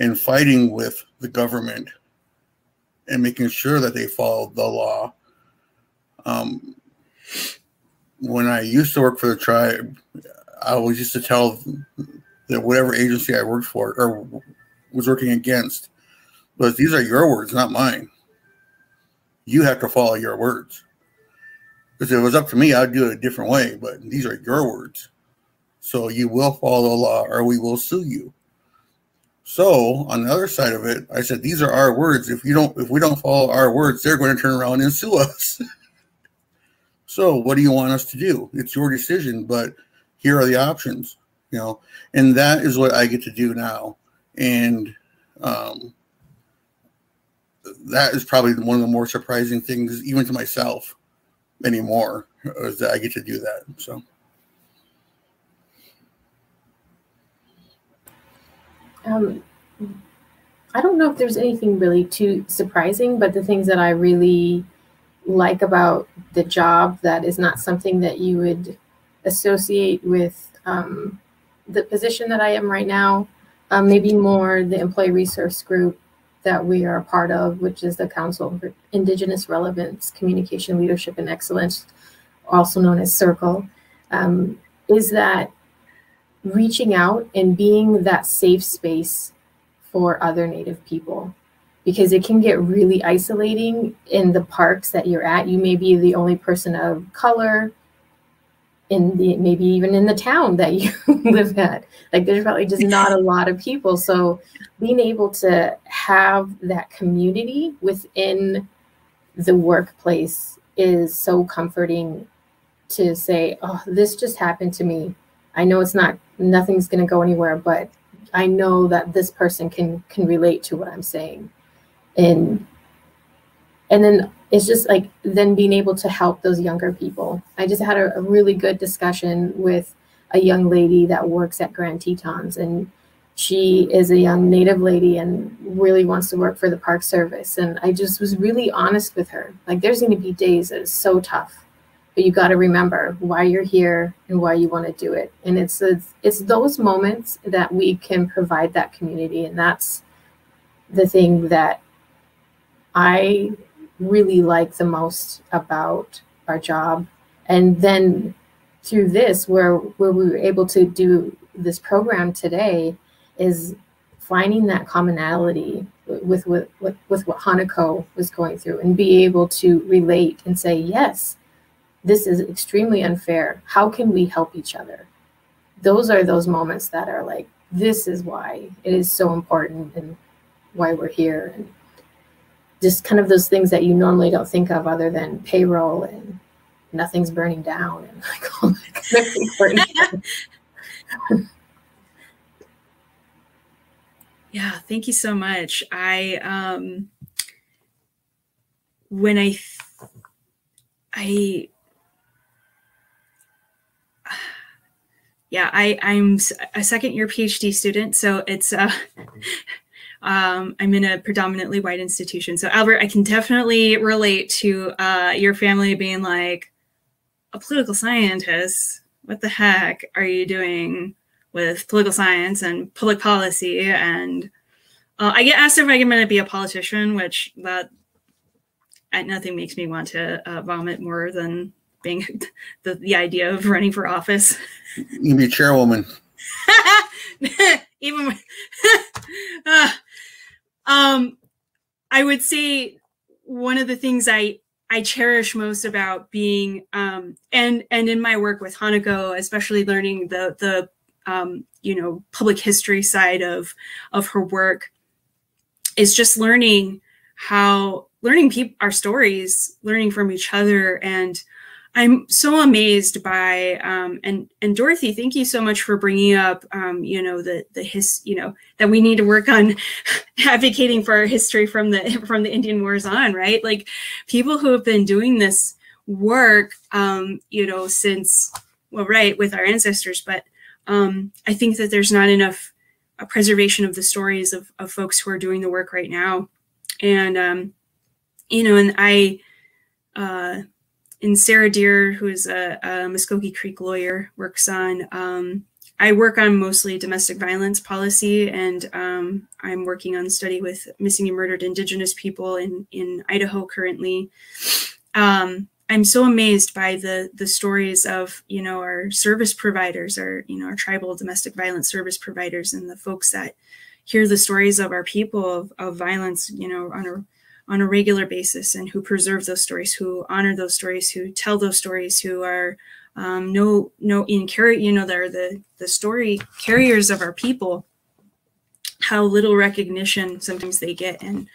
and fighting with the government and making sure that they followed the law. Um, when I used to work for the tribe, I was used to tell that whatever agency I worked for or was working against was these are your words, not mine. You have to follow your words. Because if it was up to me, I'd do it a different way, but these are your words. So you will follow the law or we will sue you. So on the other side of it, I said, these are our words. If you don't, if we don't follow our words, they're going to turn around and sue us. [LAUGHS] so what do you want us to do? It's your decision, but here are the options you know, and that is what I get to do now. And um, that is probably one of the more surprising things, even to myself anymore, is that I get to do that. So. Um, I don't know if there's anything really too surprising, but the things that I really like about the job that is not something that you would associate with um, the position that I am right now, um, maybe more the employee resource group that we are a part of, which is the Council for Indigenous Relevance, Communication, Leadership, and Excellence, also known as CIRCLE, um, is that reaching out and being that safe space for other Native people. Because it can get really isolating in the parks that you're at. You may be the only person of color, in the maybe even in the town that you [LAUGHS] live at. Like there's probably just not a lot of people. So being able to have that community within the workplace is so comforting to say oh this just happened to me. I know it's not nothing's going to go anywhere but i know that this person can can relate to what i'm saying and and then it's just like then being able to help those younger people. I just had a, a, really good discussion with a young lady that works at Grand Tetons, and she is a young Native lady and really wants to work for the Park Service. And I just was really honest with her. Like, there's going to be days that is so tough, but you got to remember why you're here and why you want to do it. And it's it's, it's those moments that we can provide that community, and that's the thing that I really like the most about our job. And then through this, where where we were able to do this program today, is finding that commonality with with with, with what Hanako was going through, and be able to relate and say, yes, this is extremely unfair. How can we help each other? Those are those moments that are like, this is why it is so important and why we're here. And just kind of those things that you normally don't think of other than payroll and nothing's burning down and [LAUGHS] like all that [LAUGHS] yeah, thank you so much. I um when I I [SIGHS] yeah, I I'm a second year PhD student, so it's uh [LAUGHS] um, I'm in a predominantly white institution. So, Albert, I can definitely relate to uh, your family being like, a political scientist, what the heck are you doing with political science and public policy? And uh, I get asked if I'm going to be a politician, which that nothing makes me want to uh, vomit more than being [LAUGHS] the, the idea of running for office. You can be chairwoman. [LAUGHS] Even [LAUGHS] uh, um, I would say one of the things I I cherish most about being um, and and in my work with Hanako, especially learning the the um, you know public history side of of her work, is just learning how learning people our stories, learning from each other, and I'm so amazed by um, and and Dorothy, thank you so much for bringing up um, you know the the his you know that we need to work on [LAUGHS] advocating for our history from the from the Indian Wars on right like people who have been doing this work um, you know since well right with our ancestors but um, I think that there's not enough uh, preservation of the stories of, of folks who are doing the work right now and um, you know and I. Uh, and Sarah Deer, who is a, a Muskogee Creek lawyer, works on. Um, I work on mostly domestic violence policy, and um, I'm working on study with missing and murdered Indigenous people in in Idaho currently. Um, I'm so amazed by the the stories of you know our service providers, our you know our tribal domestic violence service providers, and the folks that hear the stories of our people of, of violence, you know, on a on a regular basis and who preserve those stories, who honor those stories, who tell those stories, who are um, no no in carry you know they're the the story carriers of our people how little recognition sometimes they get. And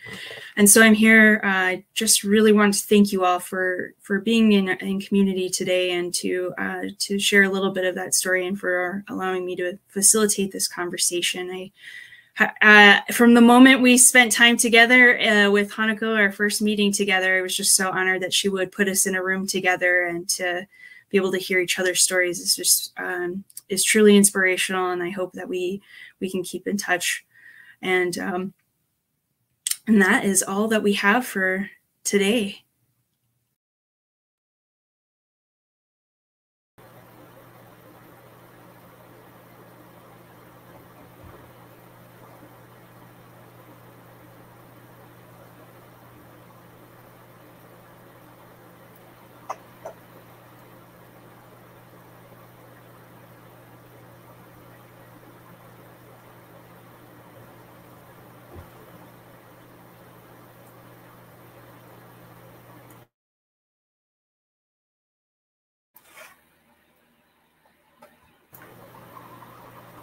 and so i'm here uh, just really want to thank you all for for being in, in community today and to uh, to share a little bit of that story and for allowing me to facilitate this conversation. I uh, from the moment we spent time together uh, with Hanako, our first meeting together, I was just so honored that she would put us in a room together and to be able to hear each other's stories is just um, is truly inspirational. And I hope that we we can keep in touch. And um, and that is all that we have for today.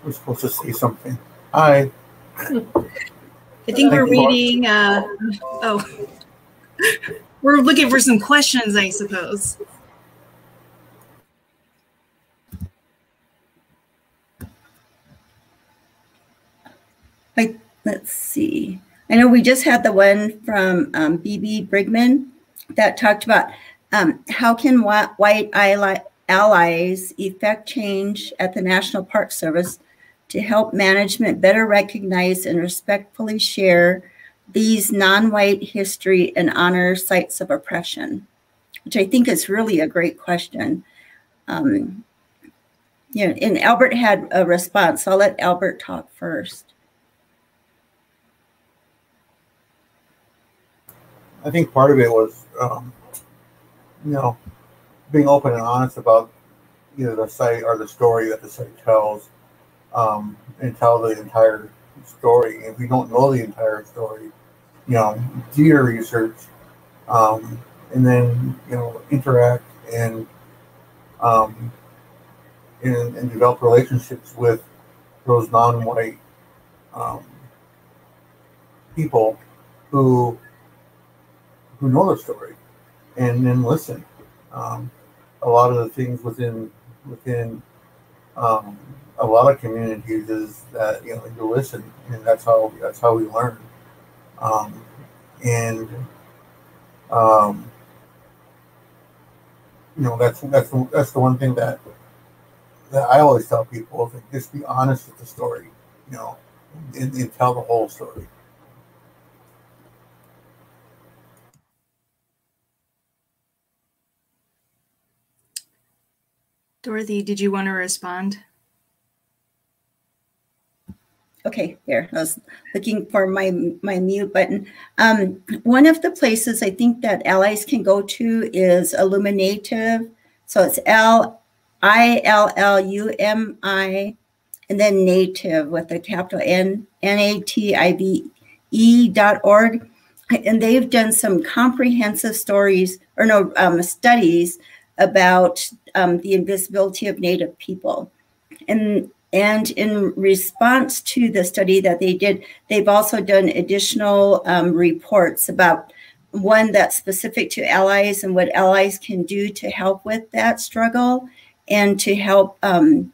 We're supposed to say something. Hi. I think we're reading. Uh, oh, we're looking for some questions, I suppose. I, let's see. I know we just had the one from um, BB Brigman that talked about um, how can white allies effect change at the National Park Service to help management better recognize and respectfully share these non-white history and honor sites of oppression, which I think is really a great question. Um, you know, and Albert had a response. I'll let Albert talk first. I think part of it was, um, you know, being open and honest about either the site or the story that the site tells um, and tell the entire story. If we don't know the entire story, you know, do your research, um, and then you know interact and um, and, and develop relationships with those non-white um, people who who know the story, and then listen. Um, a lot of the things within within um, a lot of communities is that you know you listen, and that's how that's how we learn. Um, and um, you know that's that's that's the one thing that that I always tell people is like, just be honest with the story, you know, and, and tell the whole story. Dorothy, did you want to respond? Okay, there. I was looking for my my mute button. Um, one of the places I think that allies can go to is IllumiNative So it's L I L L U M I and then native with a capital N N A T I V E dot org. And they've done some comprehensive stories or no um, studies about um, the invisibility of Native people. And and in response to the study that they did, they've also done additional um, reports about one that's specific to allies and what allies can do to help with that struggle and to help um,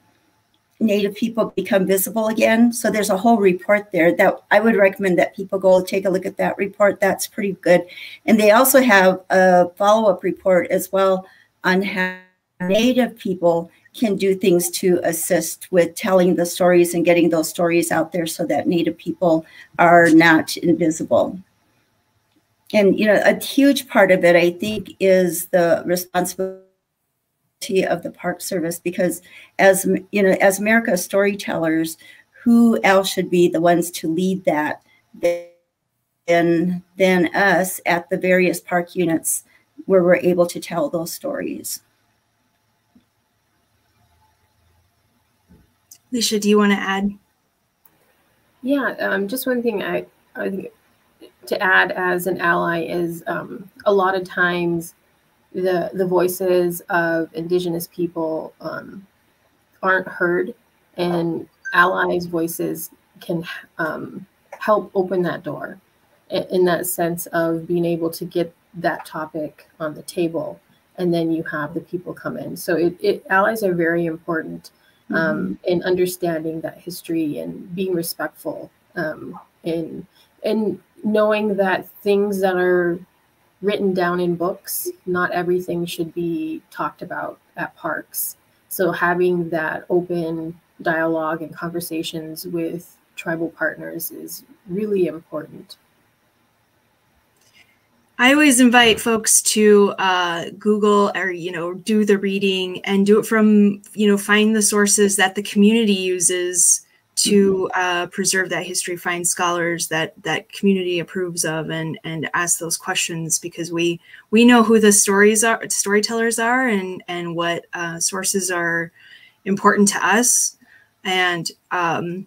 Native people become visible again. So there's a whole report there that I would recommend that people go take a look at that report. That's pretty good. And they also have a follow up report as well on how Native people can do things to assist with telling the stories and getting those stories out there so that Native people are not invisible. And, you know, a huge part of it, I think, is the responsibility of the Park Service because as you know, as America storytellers, who else should be the ones to lead that than than us at the various park units where we're able to tell those stories. Alisha, do you want to add? Yeah, um, just one thing I, I to add as an ally is um, a lot of times the the voices of indigenous people um, aren't heard and allies voices can um, help open that door in that sense of being able to get that topic on the table and then you have the people come in so it, it allies are very important um, mm-hmm. in understanding that history and being respectful um, and and knowing that things that are written down in books. Not everything should be talked about at parks. So having that open dialogue and conversations with tribal partners is really important. I always invite folks to uh, Google or you know do the reading and do it from you know find the sources that the community uses to uh, preserve that history, find scholars that that community approves of, and and ask those questions because we we know who the stories are, storytellers are, and and what uh, sources are important to us, and um,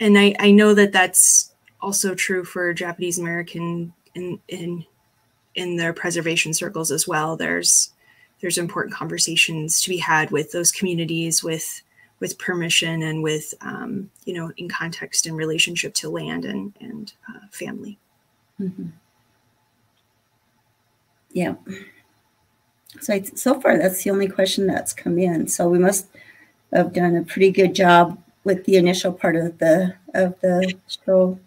and I I know that that's also true for Japanese American in in in their preservation circles as well. There's there's important conversations to be had with those communities with with permission and with um, you know in context and relationship to land and and uh, family mm-hmm. yeah so so far that's the only question that's come in so we must have done a pretty good job with the initial part of the of the show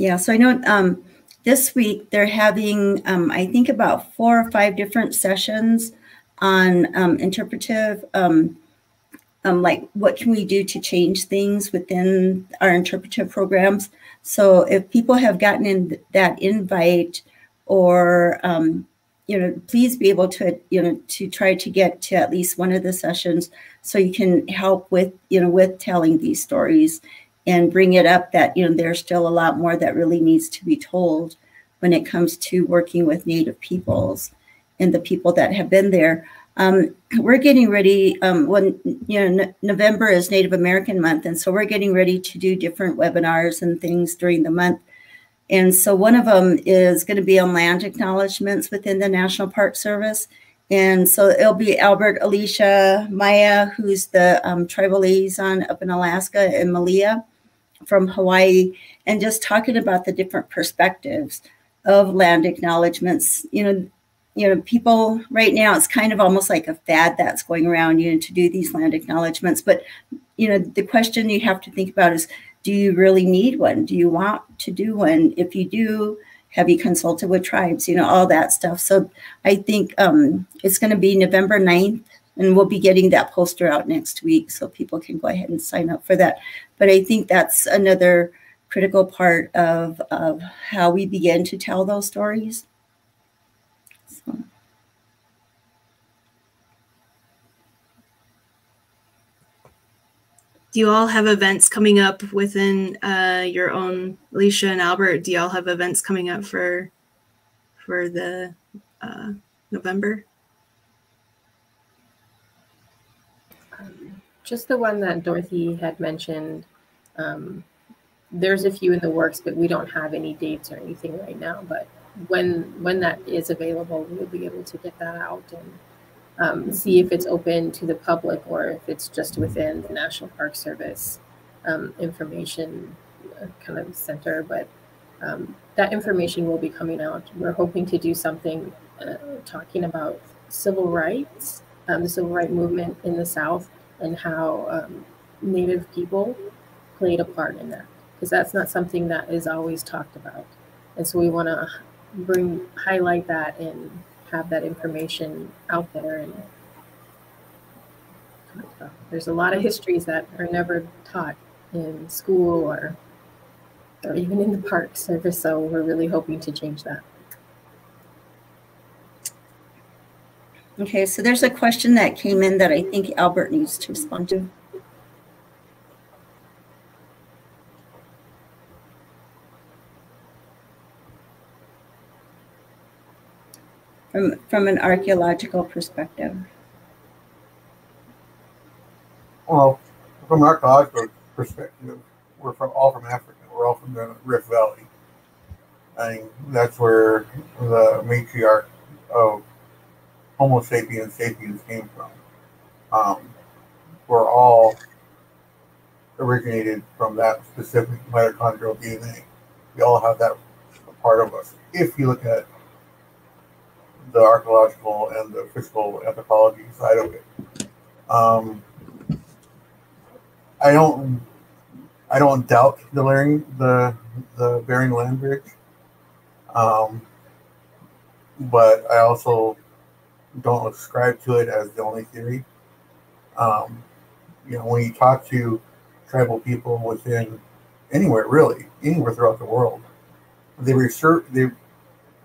yeah so i know um this week they're having, um, I think, about four or five different sessions on um, interpretive, um, um, like what can we do to change things within our interpretive programs. So if people have gotten in that invite or um, you know, please be able to, you know, to try to get to at least one of the sessions so you can help with, you know, with telling these stories and bring it up that you know there's still a lot more that really needs to be told when it comes to working with native peoples and the people that have been there. Um, [CLEARS THROAT] we're getting ready um, when you know november is native american month and so we're getting ready to do different webinars and things during the month. And so one of them is going to be on land acknowledgments within the national park service and so it'll be Albert, Alisha, Maya, who's the um, tribal liaison up in Alaska, and Malia from Hawaii and just talking about the different perspectives of land acknowledgments. You know, you know, people right now it's kind of almost like a fad that's going around, you know, to do these land acknowledgments. But you know, the question you have to think about is do you really need one? Do you want to do one? If you do, have you consulted with tribes? You know, all that stuff. So I think um, it's going to be November 9th and we'll be getting that poster out next week so people can go ahead and sign up for that. But I think that's another critical part of, of how we begin to tell those stories. Do you all have events coming up within uh, your own Alisha and Albert? Do y'all have events coming up for for the uh, November? Just the one that Dorothy had mentioned. Um, there's a few in the works, but we don't have any dates or anything right now. But when when that is available, we'll be able to get that out and um, see if it's open to the public or if it's just within the National Park Service um, information uh, kind of center. But um, that information will be coming out. We're hoping to do something uh, talking about civil rights, um, the civil rights movement in the South, and how um, Native people played a part in that. Because that's not something that is always talked about. And so we want to bring highlight that and have that information out there and there's a lot of histories that are never taught in school or or even in the park service so we're really hoping to change that. Okay so there's a question that came in that i think albert needs to respond to from, from an archaeological perspective? Well, from an archaeological perspective, we're from all from Africa. We're all from the Rift Valley. Mean, that's where the matriarch of Homo sapiens sapiens came from. Um, we're all originated from that specific mitochondrial DNA. We all have that part of us. If you look at the archaeological and the physical anthropology side of it. Um, I don't, I don't doubt the Bering, the the Bering Land Bridge, um, but I also don't ascribe to it as the only theory. Um, you know, when you talk to tribal people within anywhere, really anywhere throughout the world, they research they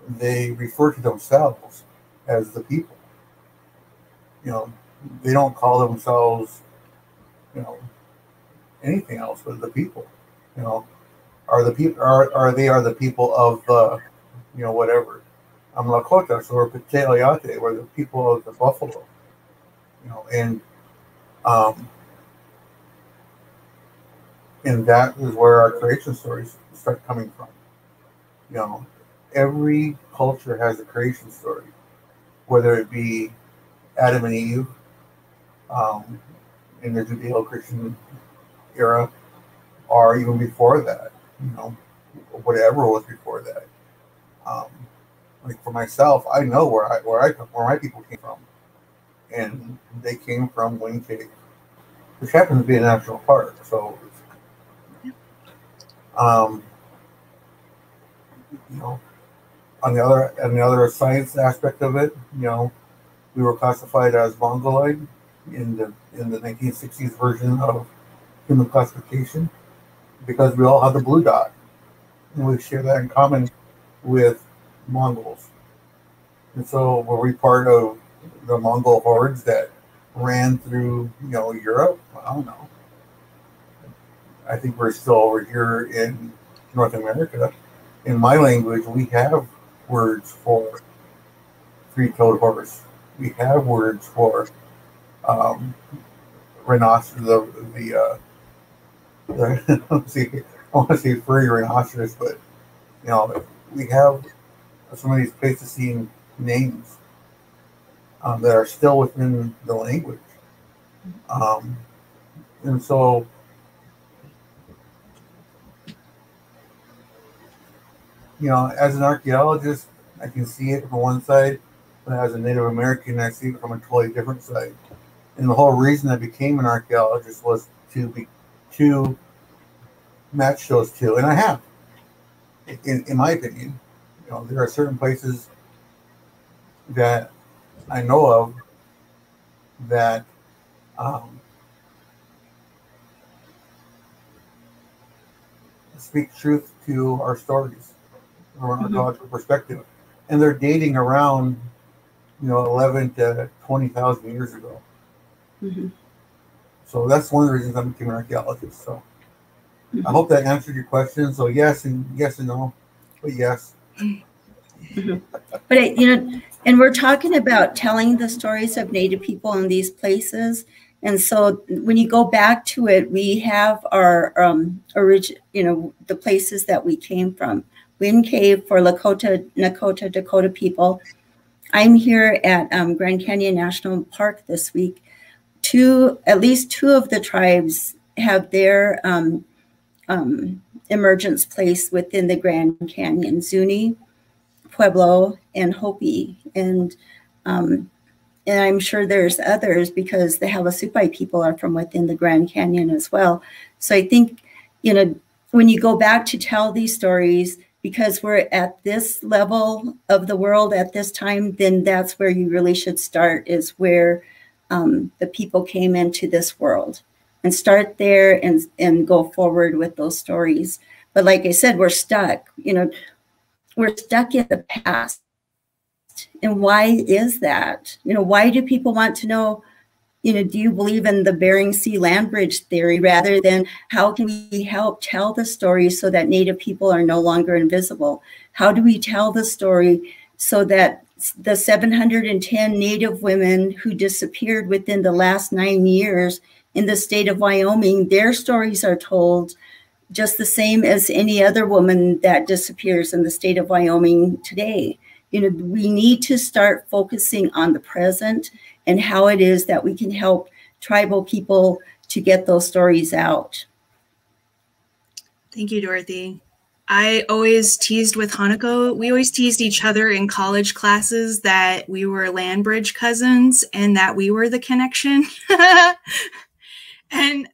they refer to themselves as the people. You know, they don't call themselves, you know, anything else but the people. You know, are the people are are they are the people of the, you know, whatever. I'm Lakota, so we're Pteleate, we're the people of the buffalo. You know, and um, and that is where our creation stories start coming from. You know, every culture has a creation story, whether it be Adam and Eve um, in the Judeo-Christian era, or even before that, you know, whatever was before that. Um, like for myself, I know where I where I where my people came from, and they came from Wind Cave, which happens to be a national park. So, um, you know, on the other on the other science aspect of it, you know, we were classified as mongoloid in the in the 1960s version of human classification because we all have the blue dot, and we share that in common with Mongols. And so, were we part of the Mongol hordes that ran through, you know, Europe? I don't know. I think we're still over here in North America. In my language, we have words for three-toed horse. We have words for um, rhinoceros. The, the, uh, the [LAUGHS] I want to say furry rhinoceros, but you know we have some of these Pleistocene names um, that are still within the language, um, and so you know, as an archaeologist, I can see it from one side, but as a Native American, I see it from a totally different side. And the whole reason I became an archaeologist was to be to match those two, and I have. In, in my opinion, you know, there are certain places that I know of that um, speak truth to our stories from an archaeological mm-hmm. perspective, and they're dating around, you know, eleven to twenty thousand years ago. Mm-hmm. So that's one of the reasons I became an archaeologist. So I hope that answered your question. So yes and yes and no, but yes. [LAUGHS] But it, you know, and we're talking about telling the stories of Native people in these places. And so when you go back to it, we have our um, origin, you know, the places that we came from. Wind Cave for Lakota, Nakota, Dakota people. I'm here at um, Grand Canyon National Park this week. Two, at least two of the tribes have their um, um, emergence place within the Grand Canyon. Zuni, Pueblo, and Hopi, and um, and I'm sure there's others because the Havasupai people are from within the Grand Canyon as well. So I think you know when you go back to tell these stories because we're at this level of the world at this time, then that's where you really should start. Is where um, the people came into this world and start there and and go forward with those stories. But like I said, we're stuck. You know, we're stuck in the past. And why is that? You know, why do people want to know, you know, do you believe in the Bering Sea land bridge theory rather than how can we help tell the story so that Native people are no longer invisible? How do we tell the story so that the 710 Native women who disappeared within the last nine years in the state of Wyoming, their stories are told just the same as any other woman that disappears in the state of Wyoming today. You know, we need to start focusing on the present and how it is that we can help tribal people to get those stories out. Thank you, Dorothy. I always teased with Hanako. We always teased each other in college classes that we were land bridge cousins and that we were the connection. [LAUGHS] and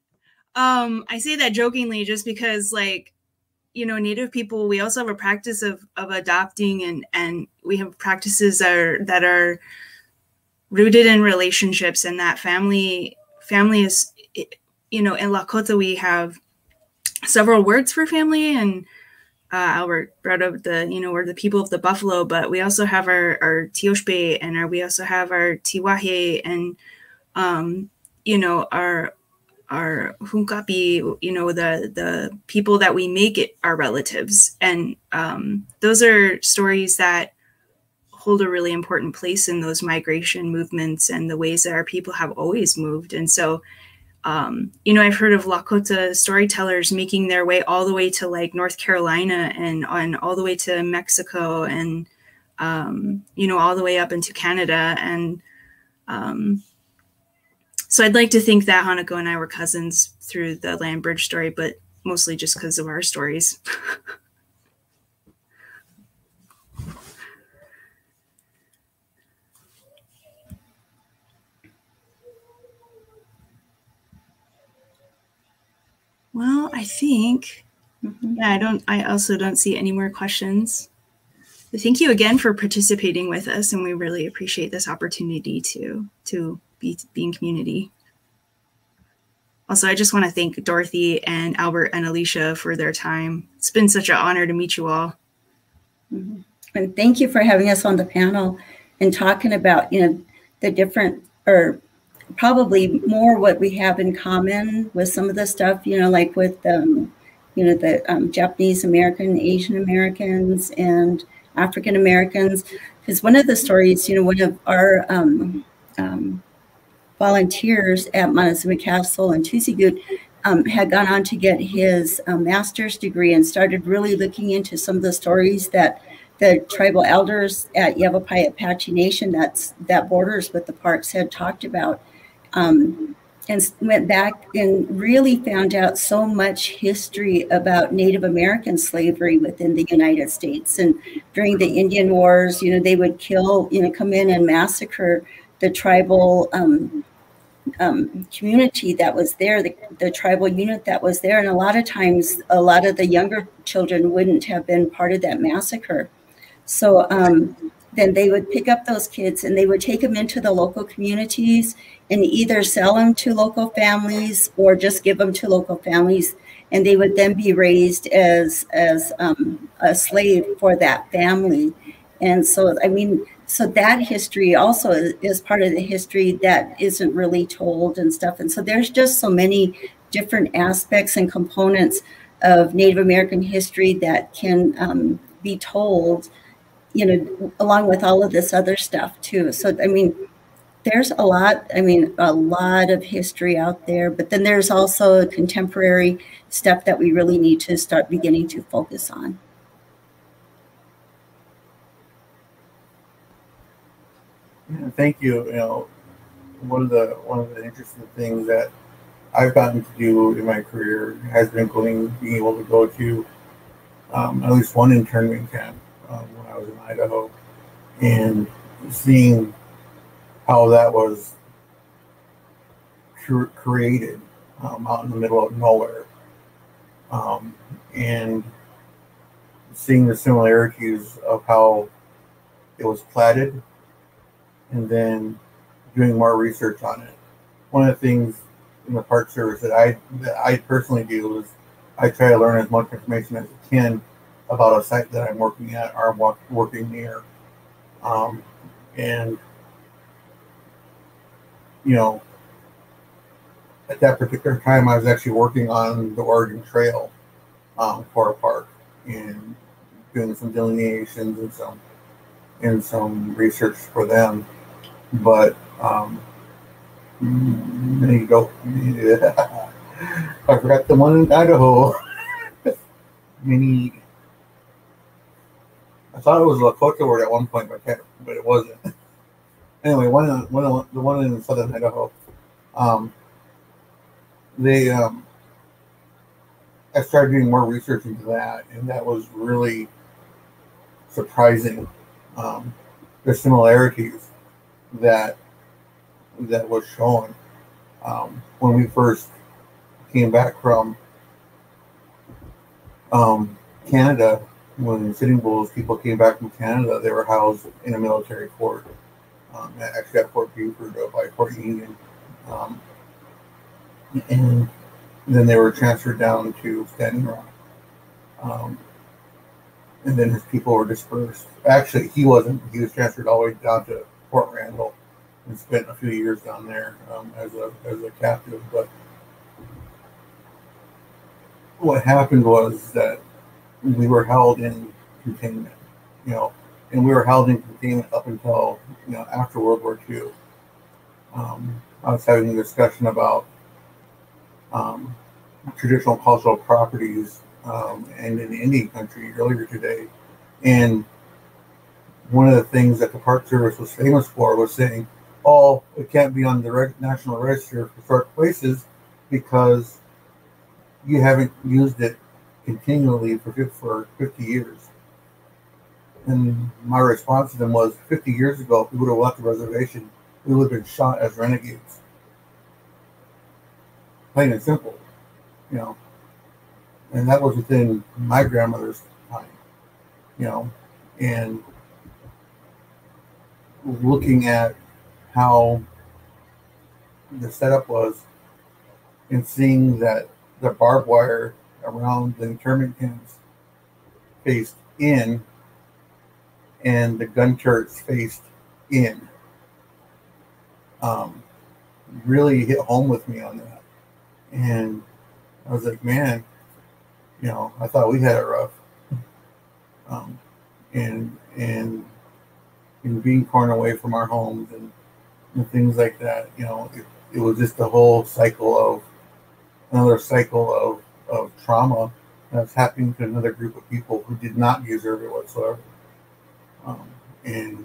um, I say that jokingly just because, like, you know, Native people, we also have a practice of of adopting, and and we have practices that are that are rooted in relationships, and that family family is, you know, in Lakota we have several words for family, and uh, Albert brought the, you know, we're the people of the buffalo, but we also have our our Tiospaye, and our, we also have our Tiwahe, and um, you know, our our hunkapi, you know, the the people that we make it our relatives, and um, those are stories that hold a really important place in those migration movements and the ways that our people have always moved. And so, um, you know, I've heard of Lakota storytellers making their way all the way to like North Carolina and on all the way to Mexico and um, you know all the way up into Canada and um, so I'd like to think that Hanako and I were cousins through the land bridge story, but mostly just because of our stories. [LAUGHS] well, I think, mm-hmm. yeah, I don't, I also don't see any more questions. thank you again for participating with us, and we really appreciate this opportunity to to be, be in community. Also, I just want to thank Dorothy and Albert and Alisha for their time. It's been such an honor to meet you all. Mm-hmm. And thank you for having us on the panel and talking about, you know, the different or probably more what we have in common with some of the stuff, you know, like with, um, you know, the um, Japanese American, Asian Americans, and African Americans. Because one of the stories, you know, one of our um, um volunteers at Montezuma Castle and Tuzigoot um, had gone on to get his uh, master's degree and started really looking into some of the stories that the tribal elders at Yavapai Apache Nation that's that borders with the parks had talked about. Um, and went back and really found out so much history about Native American slavery within the United States. And during the Indian Wars, you know, they would kill, you know, come in and massacre the tribal um, um, community that was there, the, the tribal unit that was there. And a lot of times, a lot of the younger children wouldn't have been part of that massacre. So um, then they would pick up those kids and they would take them into the local communities and either sell them to local families or just give them to local families. And they would then be raised as, as um, a slave for that family. And so, I mean, so that history also is, part of the history that isn't really told and stuff. And so there's just so many different aspects and components of Native American history that can um, be told, you know, along with all of this other stuff too. So, I mean, there's a lot, I mean, a lot of history out there, but then there's also a contemporary stuff that we really need to start beginning to focus on. Yeah, thank you. You know, one of the one of the interesting things that I've gotten to do in my career has been going, being able to go to um, at least one internment camp um, when I was in Idaho, and seeing how that was created um, out in the middle of nowhere, um, and seeing the similarities of how it was platted and then doing more research on it. One of the things in the Park Service that I that I personally do is I try to learn as much information as I can about a site that I'm working at or working near, um, and you know, at that particular time, I was actually working on the Oregon Trail um, for a park and doing some delineations and some and some research for them but um, there you go. [LAUGHS] I forgot the one in Idaho. [LAUGHS] Mini. I thought it was Lakota word at one point, but it wasn't. [LAUGHS] Anyway, one in, one the one in southern Idaho. Um, they um, I started doing more research into that, and that was really surprising. Um, the similarities that that was shown um, when we first came back from um, Canada. When Sitting Bulls people came back from Canada, they were housed in a military fort, um, actually at Fort Buford uh, by Fort Union, um, and then they were transferred down to Standing Rock. Um, and then his people were dispersed. Actually, he wasn't. He was transferred all the way down to Fort Randall and spent a few years down there um, as a as a captive. But what happened was that we were held in containment, you know, and we were held in containment up until you know after World War II. Um, I was having a discussion about um, traditional cultural properties um, and in Indian country earlier today, and one of the things that the Park Service was famous for was saying, "Oh, it can't be on the National Register of Historic Places because you haven't used it continually for for 50 years." And my response to them was, "50 years ago, if we would have left the reservation, we would have been shot as renegades." Plain and simple, you know. And that was within my grandmother's time, you know, and looking at how the setup was and seeing that the barbed wire around the internment camps faced in and the gun turrets faced in um, really hit home with me on that. And I was like, man, you know, I thought we had it rough. Um, and and and being torn away from our homes and, and things like that. You know, it, it was just a whole cycle of another cycle of, of trauma that's happening to another group of people who did not deserve it whatsoever. Um, and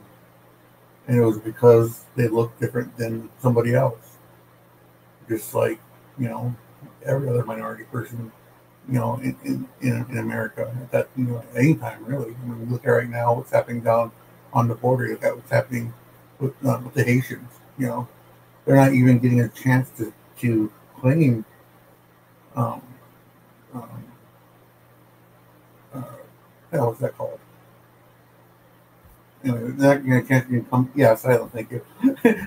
and it was because they looked different than somebody else. Just like, you know, every other minority person, you know, in, in, in, America at that, you know, at any time really. I mean, look at right now what's happening down on the border that was happening with, uh, with the Haitians. You know, they're not even getting a chance to to claim. Um, um, uh, what's that called? Anyway, they're not getting a chance to come. Yeah, asylum. Thank you.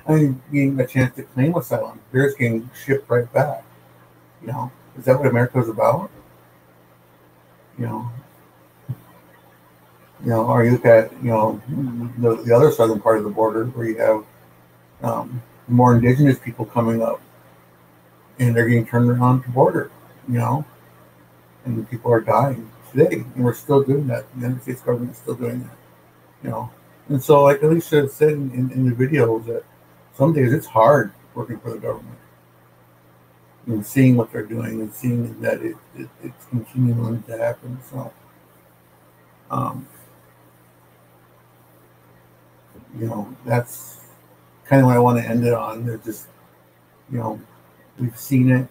I mean, getting a chance to claim asylum. They're getting shipped right back. You know, is that what America is about? You know, You know, or you look at you know the, the other southern part of the border where you have um, more indigenous people coming up, and they're getting turned around to border. You know, and the people are dying today, and we're still doing that. The United States government is still doing that. You know, and so like Alisha said in, in, in the videos that some days it's hard working for the government and seeing what they're doing and seeing that it, it it's continuing to happen. So, um, you know, that's kind of what I want to end it on. They're just, you know, we've seen it.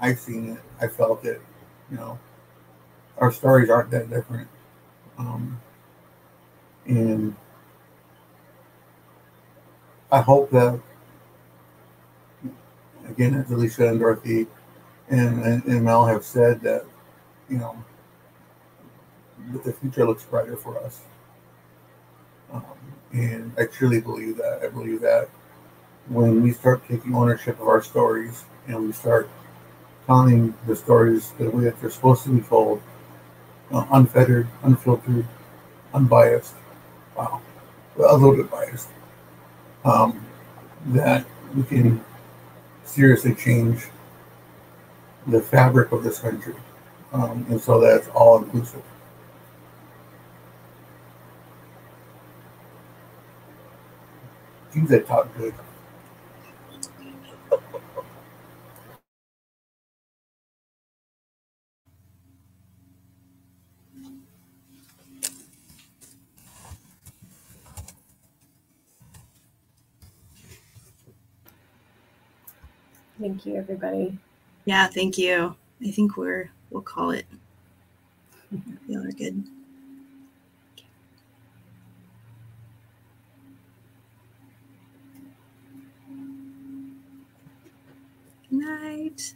I've seen it. I felt it. You know, our stories aren't that different. Um, and I hope that again, as Alisha and Dorothy and, and, and Mel have said, that, you know, that the future looks brighter for us. Um, and I truly believe that. I believe that when we start taking ownership of our stories and we start telling the stories the way that they're supposed to be told, uh, unfettered, unfiltered, unbiased, wow, a little bit biased, um, that we can seriously change the fabric of this country. Um, and so that's all inclusive. Geez, I talk good. Thank you, everybody. Yeah, thank you. I think we're we'll call it. Y'all are good. Good night.